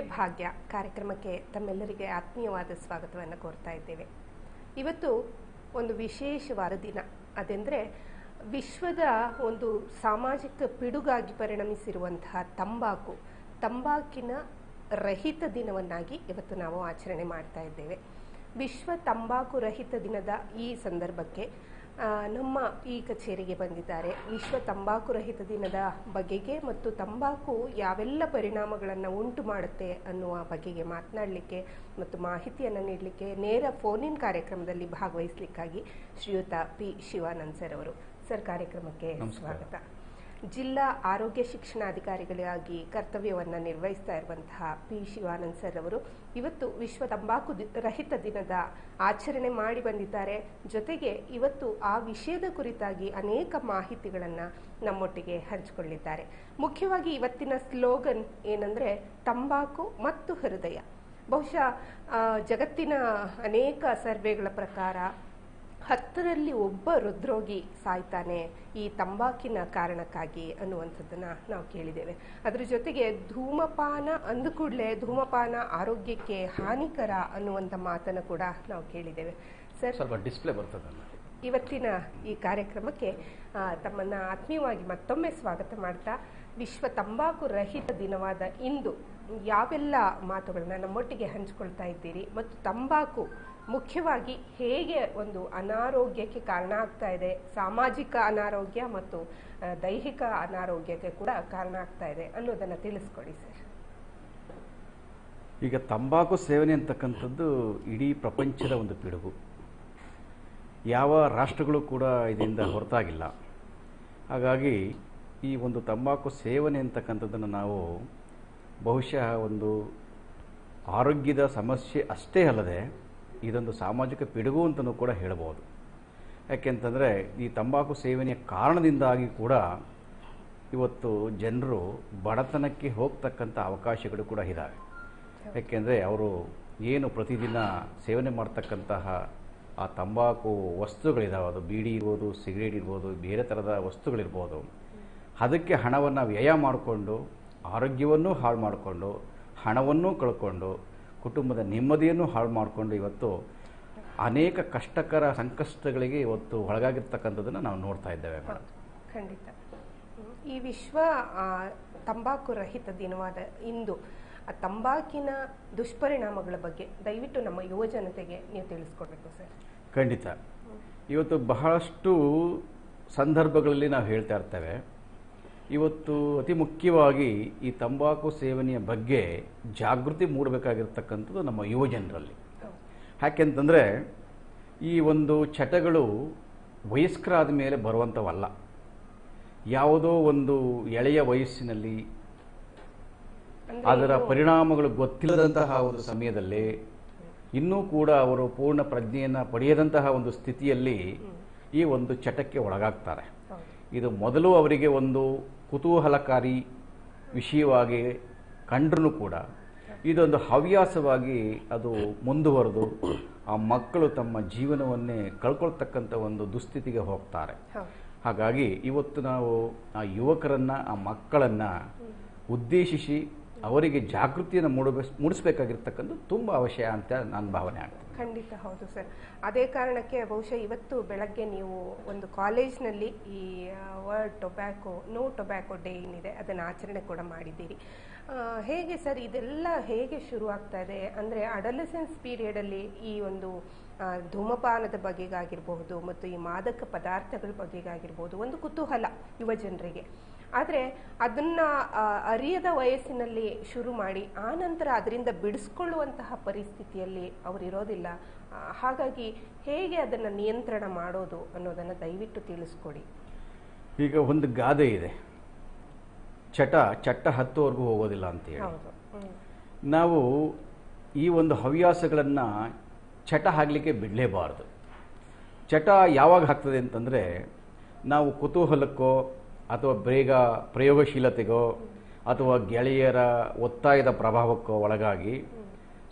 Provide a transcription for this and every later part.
ಭಾಗ್ಯ ಕಾರ್ಯಕ್ರಮಕ್ಕೆ ತಮ್ಮೆಲ್ಲರಿಗೆ ಆತ್ಮೀಯವಾದ ಸ್ವಾಗತವನ್ನು ಕೋರ್ತಾ ಇದ್ದೇವೆ. ಇವತ್ತು ಒಂದು ವಿಶೇಷವಾದ ದಿನ. ಅದೆಂದರೆ ವಿಶ್ವದ ಒಂದು ಸಾಮಾಜಿಕ ಪಿಡುಗಾಗಿ ಪರಿಣಮಿಸಿರುವಂತಹ ತಂಬಾಕು, ತಂಬಾಕಿನ ರಹಿತ ದಿನವನ್ನಾಗಿ ಇವತ್ತು ನಾವು ಆಚರಣೆ ಮಾಡ್ತಾ ಇದ್ದೇವೆ. ವಿಶ್ವ ತಂಬಾಕು ರಹಿತ ದಿನದ ಈ ಸಂದರ್ಭಕ್ಕೆ ನಮ್ಮ ಈ ಕಚೇರಿಗೆ ಬಂದಿದ್ದಾರೆ. ವಿಶ್ವ ತಂಬಾಕು ರಹಿತ ದಿನದ ಬಗೆಗೆ ಮತ್ತು ತಂಬಾಕು ಯಾವೆಲ್ಲ ಪರಿಣಾಮಗಳನ್ನು ಉಂಟು ಮಾಡುತ್ತೆ ಅನ್ನುವ ಬಗೆಗೆ ಮಾತನಾಡಲಿಕ್ಕೆ ಮತ್ತು ಮಾಹಿತಿಯನ್ನು ನೀಡಲಿಕ್ಕೆ ನೇರ ಫೋನ್ ಇನ್ ಕಾರ್ಯಕ್ರಮದಲ್ಲಿ ಭಾಗವಹಿಸಲಿಕ್ಕಾಗಿ ಶ್ರೀಯುತ ಪಿ ಶಿವಾನಂದ್ ಸರ್ ಅವರು. ಸರ್ ಕಾರ್ಯಕ್ರಮಕ್ಕೆ. ಸ್ವಾಗತ. ಜಿಲ್ಲಾ ಆರೋಗ್ಯ ಶಿಕ್ಷಣಾಧಿಕಾರಿಗಳಾಗಿ ಕರ್ತವ್ಯವನ್ನು ನಿರ್ವಹಿಸ್ತಾ ಇರುವಂತಹ ಪಿ ಶಿವಾನಂದ್ ಸರ್ ಅವರು ಇವತ್ತು ವಿಶ್ವ ತಂಬಾಕು ರಹಿತ ದಿನದ ಆಚರಣೆ ಮಾಡಿ ಬಂದಿದ್ದಾರೆ. ಜೊತೆಗೆ ಇವತ್ತು ಆ ವಿಷಯದ ಕುರಿತಾಗಿ ಅನೇಕ ಮಾಹಿತಿಗಳನ್ನು ನಮ್ಮೊಟ್ಟಿಗೆ ಹಂಚಿಕೊಳ್ಳಿದ್ದಾರೆ. ಮುಖ್ಯವಾಗಿ ಇವತ್ತಿನ ಸ್ಲೋಗನ್ ಏನಂದ್ರೆ ತಂಬಾಕು ಮತ್ತು ಹೃದಯ. ಬಹುಶಃ ಜಗತ್ತಿನ ಅನೇಕ ಸರ್ವೆಗಳ ಪ್ರಕಾರ ಹತ್ತರಲ್ಲಿ ಒಬ್ಬ ಹೃದ್ರೋಗಿ ಸಾಯ್ತಾನೆ ಈ ತಂಬಾಕಿನ ಕಾರಣಕ್ಕಾಗಿ ಅನ್ನುವಂಥದ್ದನ್ನು ನಾವು ಕೇಳಿದ್ದೇವೆ. ಅದರ ಜೊತೆಗೆ ಧೂಮಪಾನ ಅಂದ ಕೂಡಲೇ ಧೂಮಪಾನ ಆರೋಗ್ಯಕ್ಕೆ ಹಾನಿಕರ ಅನ್ನುವಂಥ ಮಾತನ್ನು ಕೂಡ ನಾವು ಕೇಳಿದ್ದೇವೆ. ಸರ್ ಸ್ವಲ್ಪ ಡಿಸ್ಪ್ಲೇ ಬರ್ತದಲ್ಲ. ಇವತ್ತಿನ ಈ ಕಾರ್ಯಕ್ರಮಕ್ಕೆ ತಮ್ಮನ್ನು ತಮ್ಮನ್ನ ಆತ್ಮೀಯವಾಗಿ ಮತ್ತೊಮ್ಮೆ ಸ್ವಾಗತ ಮಾಡ್ತಾ ವಿಶ್ವ ತಂಬಾಕು ರಹಿತ ದಿನವಾದ ಇಂದು ಯಾವೆಲ್ಲ ಮಾತುಗಳನ್ನ ನಮ್ಮೊಟ್ಟಿಗೆ ಹಂಚಿಕೊಳ್ತಾ ಇದ್ದೀರಿ ಮತ್ತು ತಂಬಾಕು ಮುಖ್ಯವಾಗಿ ಹೇಗೆ ಒಂದು ಅನಾರೋಗ್ಯಕ್ಕೆ ಕಾರಣ ಆಗ್ತಾ ಇದೆ, ಸಾಮಾಜಿಕ ಅನಾರೋಗ್ಯ ಮತ್ತು ದೈಹಿಕ ಅನಾರೋಗ್ಯಕ್ಕೆ ಕೂಡ ಕಾರಣ ಆಗ್ತಾ ಇದೆ ಅನ್ನೋದನ್ನ ತಿಳಿಸ್ಕೊಡಿ ಸರ್. ಈಗ ತಂಬಾಕು ಸೇವನೆ ಅಂತಕ್ಕಂಥದ್ದು ಇಡೀ ಪ್ರಪಂಚದ ಒಂದು ಪಿಡುಗು. ಯಾವ ರಾಷ್ಟ್ರಗಳು ಕೂಡ ಇದರಿಂದ ಹೊರತಾಗಿಲ್ಲ. ಹಾಗಾಗಿ ಈ ಒಂದು ತಂಬಾಕು ಸೇವನೆ ಅಂತಕ್ಕಂಥದ್ದನ್ನು ನಾವು ಬಹುಶಃ ಒಂದು ಆರೋಗ್ಯದ ಸಮಸ್ಯೆ ಅಷ್ಟೇ ಅಲ್ಲದೆ ಇದೊಂದು ಸಾಮಾಜಿಕ ಪಿಡುಗು ಅಂತಲೂ ಕೂಡ ಹೇಳ್ಬೋದು. ಯಾಕೆಂತಂದರೆ ಈ ತಂಬಾಕು ಸೇವನೆಯ ಕಾರಣದಿಂದಾಗಿ ಕೂಡ ಇವತ್ತು ಜನರು ಬಡತನಕ್ಕೆ ಹೋಗ್ತಕ್ಕಂಥ ಅವಕಾಶಗಳು ಕೂಡ ಇದ್ದಾವೆ ಯಾಕೆಂದರೆ ಅವರು ಏನು ಪ್ರತಿದಿನ ಸೇವನೆ ಮಾಡ್ತಕ್ಕಂತಹ ಆ ತಂಬಾಕು ವಸ್ತುಗಳಿದ್ದಾವೆ ಅದು ಬೀಡಿ ಇರ್ಬೋದು, ಸಿಗರೇಟ್ ಇರ್ಬೋದು, ಬೇರೆ ಥರದ ವಸ್ತುಗಳಿರ್ಬೋದು. ಅದಕ್ಕೆ ಹಣವನ್ನು ವ್ಯಯ ಮಾಡಿಕೊಂಡು, ಆರೋಗ್ಯವನ್ನು ಹಾಳು ಮಾಡಿಕೊಂಡು, ಹಣವನ್ನು ಕಳ್ಕೊಂಡು ಕುಟುಂಬದ ನೆಮ್ಮದಿಯನ್ನು ಹಾಳು ಮಾಡಿಕೊಂಡು ಇವತ್ತು ಅನೇಕ ಕಷ್ಟಕರ ಸಂಕಷ್ಟಗಳಿಗೆ ಇವತ್ತು ಒಳಗಾಗಿರ್ತಕ್ಕಂಥದ್ದನ್ನು ನಾವು ನೋಡ್ತಾ ಇದ್ದೇವೆ ಮೇಡಮ್ ಖಂಡಿತ. ಈ ವಿಶ್ವ ತಂಬಾಕು ರಹಿತ ದಿನವಾದ ಇಂದು ಆ ತಂಬಾಕಿನ ದುಷ್ಪರಿಣಾಮಗಳ ಬಗ್ಗೆ ದಯವಿಟ್ಟು ನಮ್ಮ ಯುವ ಜನತೆಗೆ ನೀವು ತಿಳಿಸ್ಕೊಡ್ಬೇಕು ಸರ್. ಖಂಡಿತ. ಇವತ್ತು ಬಹಳಷ್ಟು ಸಂದರ್ಭಗಳಲ್ಲಿ ನಾವು ಹೇಳ್ತಾ ಇರ್ತೇವೆ. ಇವತ್ತು ಅತಿ ಮುಖ್ಯವಾಗಿ ಈ ತಂಬಾಕು ಸೇವನೆಯ ಬಗ್ಗೆ ಜಾಗೃತಿ ಮೂಡಬೇಕಾಗಿರ್ತಕ್ಕಂಥದ್ದು ನಮ್ಮ ಯುವ ಜನರಲ್ಲಿ. ಯಾಕೆಂತಂದರೆ ಈ ಒಂದು ಚಟಗಳು ವಯಸ್ಕರಾದ ಮೇಲೆ ಬರುವಂಥವಲ್ಲ. ಯಾವುದೋ ಒಂದು ಎಳೆಯ ವಯಸ್ಸಿನಲ್ಲಿ ಅದರ ಪರಿಣಾಮಗಳು ಗೊತ್ತಿಲ್ಲದಂತಹ ಒಂದು ಸಮಯದಲ್ಲಿ ಇನ್ನೂ ಕೂಡ ಅವರು ಪೂರ್ಣ ಪ್ರಜ್ಞೆಯನ್ನು ಪಡೆಯದಂತಹ ಒಂದು ಸ್ಥಿತಿಯಲ್ಲಿ ಈ ಒಂದು ಚಟಕ್ಕೆ ಒಳಗಾಗ್ತಾರೆ. ಇದು ಮೊದಲು ಅವರಿಗೆ ಒಂದು ಕುತೂಹಲಕಾರಿ ವಿಷಯವಾಗಿ ಕಂಡ್ರೂ ಕೂಡ ಇದೊಂದು ಹವ್ಯಾಸವಾಗಿ ಅದು ಮುಂದುವರೆದು ಆ ಮಕ್ಕಳು ತಮ್ಮ ಜೀವನವನ್ನೇ ಕಳ್ಕೊಳ್ತಕ್ಕಂಥ ಒಂದು ದುಸ್ಥಿತಿಗೆ ಹೋಗ್ತಾರೆ. ಹಾಗಾಗಿ ಇವತ್ತು ನಾವು ಆ ಯುವಕರನ್ನ ಆ ಮಕ್ಕಳನ್ನ ಉದ್ದೇಶಿಸಿ ಅವರಿಗೆ ಜಾಗೃತಿಯನ್ನು ಮೂಡಬೇಸ್ ಮೂಡಿಸ್ಬೇಕಾಗಿರ್ತಕ್ಕಂಥ ತುಂಬ ಅವಶ್ಯ ಅಂತ ನನ್ನ ಭಾವನೆ ಆಗ್ತದೆ. ಖಂಡಿತ ಹೌದು ಸರ್. ಅದೇ ಕಾರಣಕ್ಕೆ ಬಹುಶಃ ಇವತ್ತು ಬೆಳಗ್ಗೆ ನೀವು ಒಂದು ಕಾಲೇಜ್ನಲ್ಲಿ ಈ world tobacco no tobacco day ಏನಿದೆ, ಅದನ್ನು ಆಚರಣೆ ಕೂಡ ಮಾಡಿದ್ದೀರಿ. ಹೇಗೆ ಸರ್ ಇದೆಲ್ಲ ಹೇಗೆ ಶುರು ಆಗ್ತಾ ಇದೆ? ಅಂದರೆ ಅಡಲಸೆನ್ಸ್ ಪೀರಿಯಡಲ್ಲಿ ಈ ಒಂದು ಧೂಮಪಾನದ ಬಗೆಗಾಗಿರಬಹುದು, ಮತ್ತು ಈ ಮಾದಕ ಪದಾರ್ಥಗಳ ಬಗೆಗಾಗಿರ್ಬೋದು ಒಂದು ಕುತೂಹಲ ಯುವ ಜನರಿಗೆ. ಆದರೆ ಅದನ್ನ ಅರಿಯದ ವಯಸ್ಸಿನಲ್ಲಿ ಶುರು ಮಾಡಿ ಆ ನಂತರ ಅದರಿಂದ ಬಿಡಿಸ್ಕೊಳ್ಳುವಂತಹ ಪರಿಸ್ಥಿತಿಯಲ್ಲಿ ಅವರಿರೋದಿಲ್ಲ ಹಾಗಾಗಿ ಹೇಗೆ ಅದನ್ನು ನಿಯಂತ್ರಣ ಮಾಡೋದು ಅನ್ನೋದನ್ನು ದಯವಿಟ್ಟು ತಿಳಿಸ್ಕೊಡಿ. ಈಗ ಒಂದು ಗಾದೆ ಇದೆ. ಚಟ ಚಟ್ಟ ಹತ್ತುವರೆಗೂ ಹೋಗೋದಿಲ್ಲ ಅಂತ ಹೇಳಿ. ನಾವು ಈ ಒಂದು ಹವ್ಯಾಸಗಳನ್ನು ಚಟ ಆಗಲಿಕ್ಕೆ ಬಿಡಲೇಬಾರದು. ಚಟ ಯಾವಾಗ ಆಗ್ತದೆ ಅಂತಂದರೆ ನಾವು ಕುತೂಹಲಕ್ಕೋ ಅಥವಾ ಬೇಗ ಪ್ರಯೋಗಶೀಲತೆಗೋ ಅಥವಾ ಗೆಳೆಯರ ಒತ್ತಾಯದ ಪ್ರಭಾವಕ್ಕೋ ಒಳಗಾಗಿ.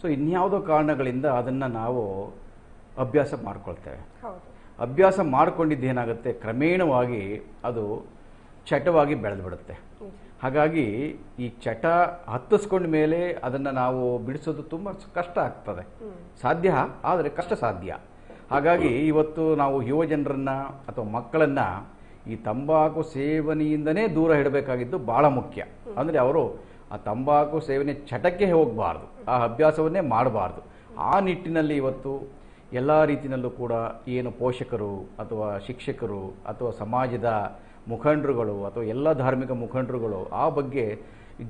ಸೊ ಇನ್ಯಾವುದೋ ಕಾರಣಗಳಿಂದ ಅದನ್ನು ನಾವು ಅಭ್ಯಾಸ ಮಾಡ್ಕೊಳ್ತೇವೆ. ಅಭ್ಯಾಸ ಮಾಡಿಕೊಂಡಿದ್ದೇನಾಗುತ್ತೆ ಕ್ರಮೇಣವಾಗಿ ಅದು ಚಟವಾಗಿ ಬೆಳೆದು ಬಿಡುತ್ತೆ ಹಾಗಾಗಿ ಈ ಚಟ ಹತ್ತಿಸ್ಕೊಂಡ ಮೇಲೆ ಅದನ್ನು ನಾವು ಬಿಡಿಸೋದು ತುಂಬ ಕಷ್ಟ ಆಗ್ತದೆ. ಸಾಧ್ಯ? ಆದರೆ ಕಷ್ಟ ಸಾಧ್ಯ. ಹಾಗಾಗಿ ಇವತ್ತು ನಾವು ಯುವ ಜನರನ್ನು ಅಥವಾ ಮಕ್ಕಳನ್ನ ಈ ತಂಬಾಕು ಸೇವನೆಯಿಂದನೇ ದೂರ ಇಡಬೇಕಾಗಿದ್ದು ಬಹಳ ಮುಖ್ಯ. ಅಂದರೆ ಅವರು ಆ ತಂಬಾಕು ಸೇವನೆ ಚಟಕ್ಕೆ ಹೋಗಬಾರ್ದು ಆ ಅಭ್ಯಾಸವನ್ನೇ ಮಾಡಬಾರ್ದು. ಆ ನಿಟ್ಟಿನಲ್ಲಿ ಇವತ್ತು ಎಲ್ಲ ರೀತಿಯಲ್ಲೂ ಕೂಡ ಏನು ಪೋಷಕರು ಅಥವಾ ಶಿಕ್ಷಕರು ಅಥವಾ ಸಮಾಜದ ಮುಖಂಡರುಗಳು ಅಥವಾ ಎಲ್ಲ ಧಾರ್ಮಿಕ ಮುಖಂಡರುಗಳು ಆ ಬಗ್ಗೆ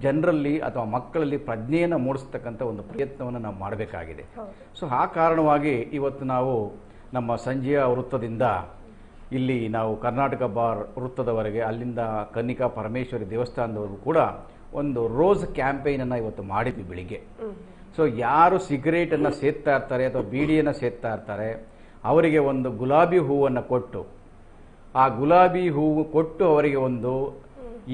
ಜನರಲ್ಲಿ ಅಥವಾ ಮಕ್ಕಳಲ್ಲಿ ಪ್ರಜ್ಞೆಯನ್ನು ಮೂಡಿಸ್ತಕ್ಕಂಥ ಒಂದು ಪ್ರಯತ್ನವನ್ನು ನಾವು ಮಾಡಬೇಕಾಗಿದೆ. ಸೊ ಆ ಕಾರಣವಾಗಿ ಇವತ್ತು ನಾವು ನಮ್ಮ ಸಂಜೆಯ ವೃತ್ತದಿಂದ ಇಲ್ಲಿ ನಾವು ಕರ್ನಾಟಕ ಬಾರ್ ವೃತ್ತದವರೆಗೆ ಅಲ್ಲಿಂದ ಕನ್ನಿಕಾ ಪರಮೇಶ್ವರಿ ದೇವಸ್ಥಾನದವರೆಗೂ ಕೂಡ ಒಂದು ರೋಸ್ ಕ್ಯಾಂಪೇನನ್ನು ಇವತ್ತು ಮಾಡಿದ್ವಿ ಬೆಳಿಗ್ಗೆ. ಸೊ ಯಾರು ಸಿಗರೇಟನ್ನು ಸೇದ್ತಾ ಇರ್ತಾರೆ ಅಥವಾ ಬೀಡಿಯನ್ನು ಸೇದ್ತಾ ಇರ್ತಾರೆ ಅವರಿಗೆ ಒಂದು ಗುಲಾಬಿ ಹೂವನ್ನು ಕೊಟ್ಟು ಆ ಗುಲಾಬಿ ಹೂವು ಕೊಟ್ಟು ಅವರಿಗೆ ಒಂದು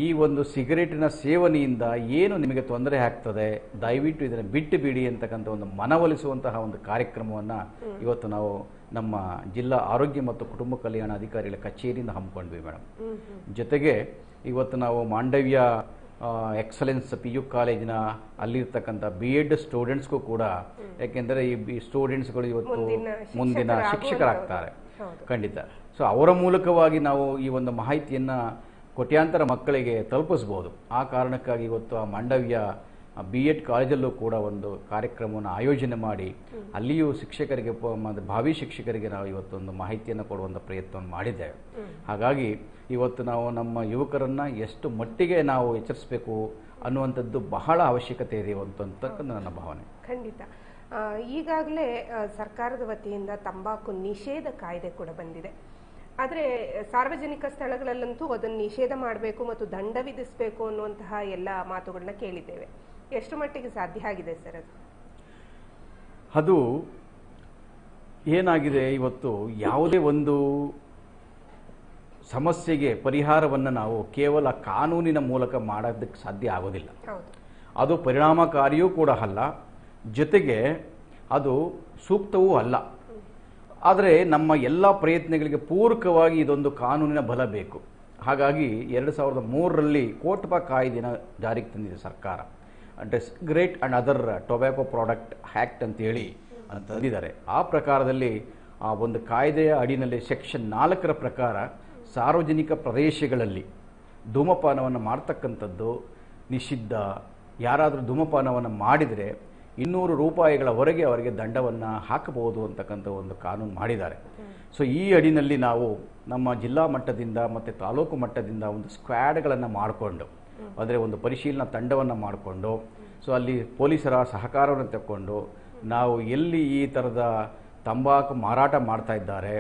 ಈ ಒಂದು ಸಿಗರೇಟಿನ ಸೇವನೆಯಿಂದ ಏನು ನಿಮಗೆ ತೊಂದರೆ ಆಗ್ತದೆ? ದಯವಿಟ್ಟು ಇದನ್ನು ಬಿಟ್ಟು ಬಿಡಿ ಅಂತಕ್ಕಂಥ ಒಂದು ಮನವೊಲಿಸುವಂತಹ ಒಂದು ಕಾರ್ಯಕ್ರಮವನ್ನು ಇವತ್ತು ನಾವು ನಮ್ಮ ಜಿಲ್ಲಾ ಆರೋಗ್ಯ ಮತ್ತು ಕುಟುಂಬ ಕಲ್ಯಾಣ ಅಧಿಕಾರಿಗಳ ಕಚೇರಿಯಿಂದ ಹಮ್ಮಿಕೊಂಡ್ವಿ ಮೇಡಮ್ ಜೊತೆಗೆ ಇವತ್ತು ನಾವು ಮಾಂಡವ್ಯ ಎಕ್ಸಲೆನ್ಸ್ ಪಿ ಯು ಕಾಲೇಜಿನ ಅಲ್ಲಿರ್ತಕ್ಕಂಥ ಬಿ ಎಡ್ ಸ್ಟೂಡೆಂಟ್ಸ್ಗೂ ಕೂಡ ಯಾಕೆಂದರೆ ಈ ಬಿ ಸ್ಟೂಡೆಂಟ್ಸ್ಗಳು ಇವತ್ತು ಮುಂದಿನ ಶಿಕ್ಷಕರಾಗ್ತಾರೆ. ಖಂಡಿತ. ಸೊ ಅವರ ಮೂಲಕವಾಗಿ ನಾವು ಈ ಒಂದು ಮಾಹಿತಿಯನ್ನು ಕೋಟ್ಯಾಂತರ ಮಕ್ಕಳಿಗೆ ತಲುಪಿಸ್ಬೋದು. ಆ ಕಾರಣಕ್ಕಾಗಿ ಇವತ್ತು ಆ ಮಾಂಡವ್ಯ ಬಿ ಎಡ್ ಕಾಲೇಜಲ್ಲೂ ಕೂಡ ಒಂದು ಕಾರ್ಯಕ್ರಮವನ್ನು ಆಯೋಜನೆ ಮಾಡಿ ಅಲ್ಲಿಯೂ ಶಿಕ್ಷಕರಿಗೆ ಭಾವಿ ಶಿಕ್ಷಕರಿಗೆ ನಾವು ಇವತ್ತೊಂದು ಮಾಹಿತಿಯನ್ನು ಕೊಡುವಂಥ ಪ್ರಯತ್ನವನ್ನು ಮಾಡಿದ್ದೇವೆ. ಹಾಗಾಗಿ ಇವತ್ತು ನಾವು ನಮ್ಮ ಯುವಕರನ್ನ ಎಷ್ಟು ಮಟ್ಟಿಗೆ ನಾವು ಎಚ್ಚರಿಸಬೇಕು ಅನ್ನುವಂಥದ್ದು ಬಹಳ ಅವಶ್ಯಕತೆ ಇದೆ ಅಂತಕ್ಕಂಥ ನನ್ನ ಭಾವನೆ. ಖಂಡಿತ. ಈಗಾಗಲೇ ಸರ್ಕಾರದ ವತಿಯಿಂದ ತಂಬಾಕು ನಿಷೇಧ ಕಾಯ್ದೆ ಕೂಡ ಬಂದಿದೆ. ಆದರೆ ಸಾರ್ವಜನಿಕ ಸ್ಥಳಗಳಲ್ಲಂತೂ ಅದನ್ನು ನಿಷೇಧ ಮಾಡಬೇಕು ಮತ್ತು ದಂಡ ವಿಧಿಸಬೇಕು ಅನ್ನುವಂತಹ ಎಲ್ಲ ಮಾತುಗಳನ್ನ ಕೇಳಿದ್ದೇವೆ. ಎಷ್ಟು ಮಟ್ಟಿಗೆ ಸಾಧ್ಯ ಆಗಿದೆ ಸರ್ ಅದು? ಅದು ಏನಾಗಿದೆ ಇವತ್ತು? ಯಾವುದೇ ಒಂದು ಸಮಸ್ಯೆಗೆ ಪರಿಹಾರವನ್ನು ನಾವು ಕೇವಲ ಕಾನೂನಿನ ಮೂಲಕ ಮಾಡೋದಕ್ಕೆ ಸಾಧ್ಯ ಆಗೋದಿಲ್ಲ. ಅದು ಪರಿಣಾಮಕಾರಿಯೂ ಕೂಡ ಅಲ್ಲ. ಜೊತೆಗೆ ಅದು ಸೂಕ್ತವೂ ಅಲ್ಲ. ಆದರೆ ನಮ್ಮ ಎಲ್ಲ ಪ್ರಯತ್ನಗಳಿಗೆ ಪೂರಕವಾಗಿ ಇದೊಂದು ಕಾನೂನಿನ ಬಲ ಬೇಕು. ಹಾಗಾಗಿ ಎರಡು ಸಾವಿರದ ಮೂರರಲ್ಲಿ ಕೋಟ್ಪ ಕಾಯ್ದೆನ ಜಾರಿಗೆ ತಂದಿದೆ ಸರ್ಕಾರ. ಅಂದರೆ great and other tobacco product act ಅಂತೇಳಿ ಅಂತ ತಂದಿದ್ದಾರೆ. ಆ ಪ್ರಕಾರದಲ್ಲಿ ಆ ಒಂದು ಕಾಯ್ದೆಯ ಅಡಿನಲ್ಲಿ ಸೆಕ್ಷನ್ ನಾಲ್ಕರ ಪ್ರಕಾರ ಸಾರ್ವಜನಿಕ ಪ್ರದೇಶಗಳಲ್ಲಿ ಧೂಮಪಾನವನ್ನು ಮಾಡ್ತಕ್ಕಂಥದ್ದು ನಿಷಿದ್ಧ. ಯಾರಾದರೂ ಧೂಮಪಾನವನ್ನು ಮಾಡಿದರೆ ಇನ್ನೂರು ರೂಪಾಯಿಗಳವರೆಗೆ ಅವರಿಗೆ ದಂಡವನ್ನು ಹಾಕಬಹುದು ಅಂತಕ್ಕಂಥ ಒಂದು ಕಾನೂನು ಮಾಡಿದ್ದಾರೆ. ಸೊ ಈ ಅಡಿನಲ್ಲಿ ನಾವು ನಮ್ಮ ಜಿಲ್ಲಾ ಮಟ್ಟದಿಂದ ಮತ್ತು ತಾಲೂಕು ಮಟ್ಟದಿಂದ ಒಂದು ಸ್ಕ್ವಾಡ್ಗಳನ್ನು ಮಾಡಿಕೊಂಡು ಅಂದರೆ ಒಂದು ಪರಿಶೀಲನಾ ತಂಡವನ್ನು ಮಾಡಿಕೊಂಡು ಸೊ ಅಲ್ಲಿ ಪೊಲೀಸರ ಸಹಕಾರವನ್ನು ತಕ್ಕೊಂಡು ನಾವು ಎಲ್ಲಿ ಈ ಥರದ ತಂಬಾಕು ಮಾರಾಟ ಮಾಡ್ತಾ ಇದ್ದಾರೆ,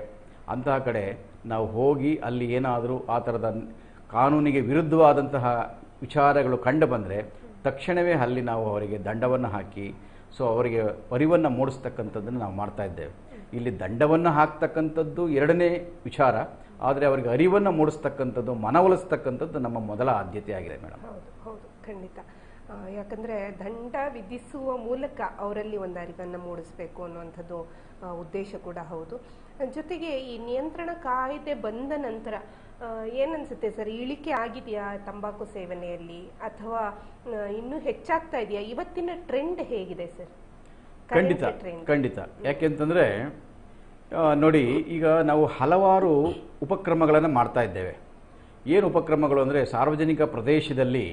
ಅಂತಹ ಕಡೆ ನಾವು ಹೋಗಿ ಅಲ್ಲಿ ಏನಾದರೂ ಆ ಥರದ ಕಾನೂನಿಗೆ ವಿರುದ್ಧವಾದಂತಹ ವಿಚಾರಗಳು ಕಂಡು ಬಂದರೆ ತಕ್ಷಣವೇ ಅಲ್ಲಿ ನಾವು ಅವರಿಗೆ ದಂಡವನ್ನು ಹಾಕಿ, ಸೊ ಅವರಿಗೆ ಅರಿವನ್ನು ಮೂಡಿಸ್ತಕ್ಕಂಥದ್ದನ್ನು ನಾವು ಮಾಡ್ತಾ ಇದ್ದೇವೆ. ಇಲ್ಲಿ ದಂಡವನ್ನು ಹಾಕ್ತಕ್ಕಂಥದ್ದು ಎರಡನೇ ವಿಚಾರ, ಆದರೆ ಅವರಿಗೆ ಅರಿವನ್ನು ಮೂಡಿಸ್ತಕ್ಕಂಥದ್ದು ಮನವೊಲಿಸ್ತಕ್ಕಂಥದ್ದು ನಮ್ಮ ಮೊದಲ ಆದ್ಯತೆ ಆಗಿದೆ ಮೇಡಮ್. ಹೌದು ಹೌದು, ಖಂಡಿತ. ಯಾಕಂದರೆ ದಂಡ ವಿಧಿಸುವ ಮೂಲಕ ಅವರಲ್ಲಿ ಒಂದು ಅರಿವನ್ನು ಮೂಡಿಸಬೇಕು ಅನ್ನುವಂಥದ್ದು ಉದ್ದೇಶ ಕೂಡ ಹೌದು. ಜೊತೆಗೆ ಈ ನಿಯಂತ್ರಣ ಕಾಯ್ದೆ ಬಂದ ನಂತರ ಏನನ್ಸುತ್ತೆ ಸರ್? ಇಳಿಕೆ ಆಗಿದೆಯಾ ತಂಬಾಕು ಸೇವನೆಯಲ್ಲಿ? ಅಥವಾ ಇನ್ನೂ ಹೆಚ್ಚಾಗ್ತಾ ಇದೆಯಾ? ಇವತ್ತಿನ ಟ್ರೆಂಡ್ ಹೇಗಿದೆ ಸರ್? ಖಂಡಿತ ಖಂಡಿತ. ಯಾಕೆಂತಂದ್ರೆ ನೋಡಿ ಈಗ ನಾವು ಹಲವಾರು ಉಪಕ್ರಮಗಳನ್ನು ಮಾಡ್ತಾ ಇದ್ದೇವೆ. ಏನು ಉಪಕ್ರಮಗಳು ಅಂದರೆ ಸಾರ್ವಜನಿಕ ಪ್ರದೇಶದಲ್ಲಿ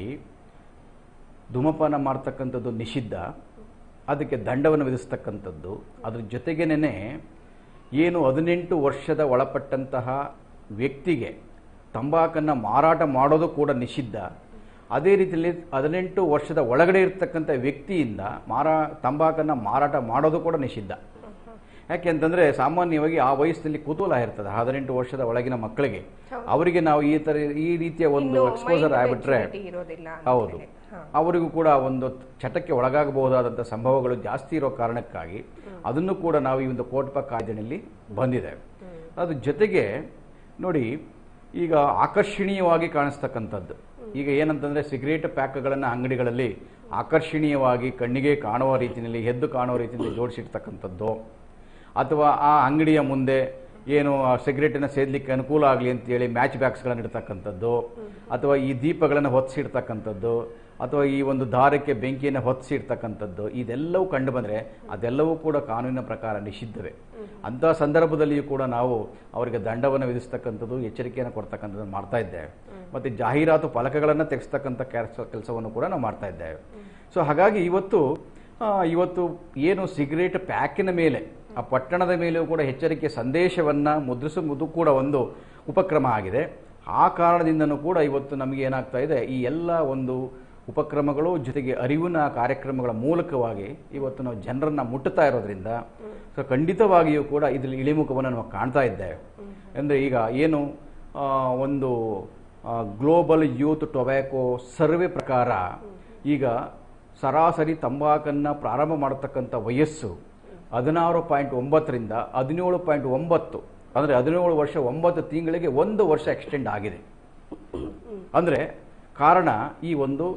ಧೂಮಪಾನ ಮಾಡ್ತಕ್ಕಂಥದ್ದು ನಿಷಿದ್ಧ ಅದಕ್ಕೆ ದಂಡವನ್ನು ವಿಧಿಸ್ತಕ್ಕಂಥದ್ದು. ಅದ್ರ ಜೊತೆಗೇನೆ ಏನು ಹದಿನೆಂಟು ವರ್ಷದ ಒಳಪಟ್ಟಂತಹ ವ್ಯಕ್ತಿಗೆ ತಂಬಾಕನ್ನು ಮಾರಾಟ ಮಾಡೋದು ಕೂಡ ನಿಷಿದ್ಧ. ಅದೇ ರೀತಿಯಲ್ಲಿ ಹದಿನೆಂಟು ವರ್ಷದ ಒಳಗಡೆ ಇರತಕ್ಕಂಥ ವ್ಯಕ್ತಿಯಿಂದ ಮಾರಾ ತಂಬಾಕನ್ನು ಮಾರಾಟ ಮಾಡೋದು ಕೂಡ ನಿಷಿದ್ಧ. ಯಾಕೆಂತಂದರೆ ಸಾಮಾನ್ಯವಾಗಿ ಆ ವಯಸ್ಸಿನಲ್ಲಿ ಕುತೂಹಲ ಇರ್ತದೆ ಹದಿನೆಂಟು ವರ್ಷದ ಒಳಗಿನ ಮಕ್ಕಳಿಗೆ. ಅವರಿಗೆ ನಾವು ಈ ಥರ ಈ ರೀತಿಯ ಒಂದು ಎಕ್ಸ್ಪೋಸರ್ ಆಗಿಬಿಟ್ರೆ ಹೌದು. ಅವರಿಗೂ ಕೂಡ ಒಂದು ಚಟಕ್ಕೆ ಒಳಗಾಗಬಹುದಾದಂಥ ಸಂಭವಗಳು ಜಾಸ್ತಿ ಇರೋ ಕಾರಣಕ್ಕಾಗಿ ಅದನ್ನು ಕೂಡ ನಾವು ಈ ಒಂದು ಕೋಟ್ಪ ಕಾಯ್ದೆಯಲ್ಲಿ ಬಂದಿದೆ. ಅದ್ರ ಜೊತೆಗೆ ನೋಡಿ ಈಗ ಆಕರ್ಷಣೀಯವಾಗಿ ಕಾಣಿಸ್ತಕ್ಕಂಥದ್ದು. ಈಗ ಏನಂತಂದ್ರೆ ಸಿಗರೇಟ್ ಪ್ಯಾಕ್ಗಳನ್ನು ಅಂಗಡಿಗಳಲ್ಲಿ ಆಕರ್ಷಣೀಯವಾಗಿ ಕಣ್ಣಿಗೆ ಕಾಣುವ ರೀತಿಯಲ್ಲಿ ಎದ್ದು ಕಾಣುವ ರೀತಿಯಲ್ಲಿ ಜೋಡಿಸಿರ್ತಕ್ಕಂಥದ್ದು ಅಥವಾ ಆ ಅಂಗಡಿಯ ಮುಂದೆ ಏನು ಸಿಗರೇಟನ್ನು ಸೇದಲಿಕ್ಕೆ ಅನುಕೂಲ ಆಗಲಿ ಅಂತೇಳಿ ಮ್ಯಾಚ್ ಬ್ಯಾಗ್ಸ್ಗಳನ್ನು ಇಡ್ತಕ್ಕಂಥದ್ದು. ಅಥವಾ ಈ ದೀಪಗಳನ್ನು ಹೊತ್ತಿಸಿಡ್ತಕ್ಕಂಥದ್ದು ಅಥವಾ ಈ ಒಂದು ದಾರಕ್ಕೆ ಬೆಂಕಿಯನ್ನು ಹೊತ್ತಿಸಿಡ್ತಕ್ಕಂಥದ್ದು ಇದೆಲ್ಲವೂ ಕಂಡು ಬಂದರೆ ಅದೆಲ್ಲವೂ ಕೂಡ ಕಾನೂನಿನ ಪ್ರಕಾರ ನಿಷಿದ್ಧವೇ. ಅಂಥ ಸಂದರ್ಭದಲ್ಲಿಯೂ ಕೂಡ ನಾವು ಅವರಿಗೆ ದಂಡವನ್ನು ವಿಧಿಸ್ತಕ್ಕಂಥದ್ದು ಎಚ್ಚರಿಕೆಯನ್ನು ಕೊಡ್ತಕ್ಕಂಥದ್ದು ಮಾಡ್ತಾ ಇದ್ದೇವೆ. ಮತ್ತು ಜಾಹೀರಾತು ಫಲಕಗಳನ್ನು ತೆಗೆಸ್ತಕ್ಕಂಥ ಕೆಲಸ ಕೆಲಸವನ್ನು ಕೂಡ ನಾವು ಮಾಡ್ತಾ ಇದ್ದೇವೆ. ಸೊ ಹಾಗಾಗಿ ಇವತ್ತು ಇವತ್ತು ಏನು ಸಿಗರೇಟ್ ಪ್ಯಾಕಿನ ಮೇಲೆ ಆ ಪಟ್ಟಣದ ಮೇಲೂ ಕೂಡ ಎಚ್ಚರಿಕೆ ಸಂದೇಶವನ್ನು ಮುದ್ರಿಸುವುದು ಕೂಡ ಒಂದು ಉಪಕ್ರಮ ಆಗಿದೆ. ಆ ಕಾರಣದಿಂದನೂ ಕೂಡ ಇವತ್ತು ನಮಗೆ ಏನಾಗ್ತಾ ಇದೆ ಈ ಎಲ್ಲ ಒಂದು ಉಪಕ್ರಮಗಳು ಜೊತೆಗೆ ಅರಿವಿನ ಕಾರ್ಯಕ್ರಮಗಳ ಮೂಲಕವಾಗಿ ಇವತ್ತು ನಾವು ಜನರನ್ನು ಮುಟ್ಟುತ್ತಾ ಇರೋದ್ರಿಂದ ಸೊ ಖಂಡಿತವಾಗಿಯೂ ಕೂಡ ಇದರಲ್ಲಿ ಇಳಿಮುಖವನ್ನು ನಾವು ಕಾಣ್ತಾ ಇದ್ದೇವೆ. ಅಂದರೆ ಈಗ ಏನು ಒಂದು ಗ್ಲೋಬಲ್ ಯೂತ್ ಟೊಬ್ಯಾಕೋ ಸರ್ವೆ ಪ್ರಕಾರ ಈಗ ಸರಾಸರಿ ತಂಬಾಕನ್ನು ಪ್ರಾರಂಭ ಮಾಡತಕ್ಕಂಥ ವಯಸ್ಸು ಹದಿನಾರು ಪಾಯಿಂಟ್ ಒಂಬತ್ತರಿಂದ ಹದಿನೇಳು ಪಾಯಿಂಟ್ ಒಂಬತ್ತು ಅಂದರೆ ಹದಿನೇಳು ವರ್ಷ ಒಂಬತ್ತು ತಿಂಗಳಿಗೆ ಒಂದು ವರ್ಷ ಎಕ್ಸ್ಟೆಂಡ್ ಆಗಿದೆ. ಅಂದರೆ ಕಾರಣ ಈ ಒಂದು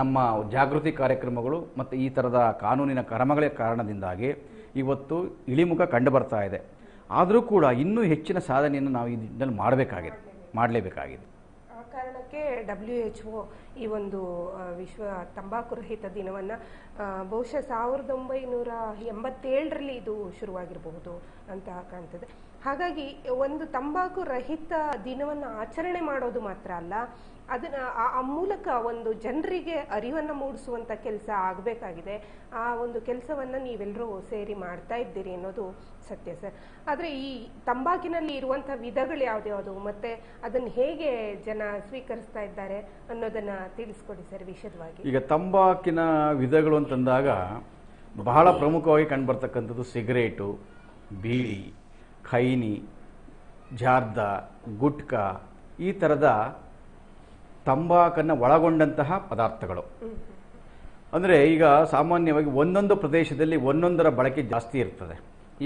ನಮ್ಮ ಜಾಗೃತಿ ಕಾರ್ಯಕ್ರಮಗಳು ಮತ್ತು ಈ ಥರದ ಕಾನೂನಿನ ಕ್ರಮಗಳ ಕಾರಣದಿಂದಾಗಿ ಇವತ್ತು ಇಳಿಮುಖ ಕಂಡು ಬರ್ತಾ ಇದೆ. ಆದರೂ ಕೂಡ ಇನ್ನೂ ಹೆಚ್ಚಿನ ಸಾಧನೆಯನ್ನು ನಾವು ಇದರಲ್ಲಿ ಮಾಡಬೇಕಾಗಿದೆ, ಮಾಡಲೇಬೇಕಾಗಿದೆ. ಆ ಕಾರಣಕ್ಕೆ ಡಬ್ಲ್ಯೂ ಎಚ್ ಒ ಈ ಒಂದು ವಿಶ್ವ ತಂಬಾಕು ರಹಿತ ದಿನವನ್ನು ಬಹುಶಃ ಸಾವಿರದ ಒಂಬೈನೂರ ಎಂಬತ್ತೇಳರಲ್ಲಿ ಇದು ಶುರುವಾಗಿರಬಹುದು ಅಂತ ಕಾಣ್ತದೆ. ಹಾಗಾಗಿ ಒಂದು ತಂಬಾಕು ರಹಿತ ದಿನವನ್ನು ಆಚರಣೆ ಮಾಡೋದು ಮಾತ್ರ ಅಲ್ಲ ಅದನ್ನ ಆ- ಮೂಲಕ ಒಂದು ಜನರಿಗೆ ಅರಿವನ್ನು ಮೂಡಿಸುವಂತ ಕೆಲಸ ಆಗಬೇಕಾಗಿದೆ. ಆ ಒಂದು ಕೆಲಸವನ್ನ ನೀವೆಲ್ಲರೂ ಸೇರಿ ಮಾಡ್ತಾ ಇದ್ದೀರಿ ಅನ್ನೋದು ಸತ್ಯ ಸರ್. ಆದ್ರೆ ಈ ತಂಬಾಕಿನಲ್ಲಿ ಇರುವಂತಹ ವಿಧಗಳು ಯಾವ್ದ್ಯಾವುದು ಮತ್ತೆ ಅದನ್ನ ಹೇಗೆ ಜನ ಸ್ವೀಕರಿಸ್ತಾ ಇದ್ದಾರೆ ಅನ್ನೋದನ್ನ ತಿಳಿಸ್ಕೊಡಿ ಸರ್ ವಿಶದವಾಗಿ. ಈಗ ತಂಬಾಕಿನ ವಿಧಗಳು ಅಂತಂದಾಗ ಬಹಳ ಪ್ರಮುಖವಾಗಿ ಕಂಡುಬರ್ತಕ್ಕಂಥದ್ದು ಸಿಗರೇಟು ಬೀಳಿ ಖೈನಿ, ಜಾರ್ದ, ಗುಟ್ಕಾ ಈ ಥರದ ತಂಬಾಕನ್ನು ಒಳಗೊಂಡಂತಹ ಪದಾರ್ಥಗಳು. ಅಂದರೆ ಈಗ ಸಾಮಾನ್ಯವಾಗಿ ಒಂದೊಂದು ಪ್ರದೇಶದಲ್ಲಿ ಒಂದೊಂದರ ಬಳಕೆ ಜಾಸ್ತಿ ಇರ್ತದೆ.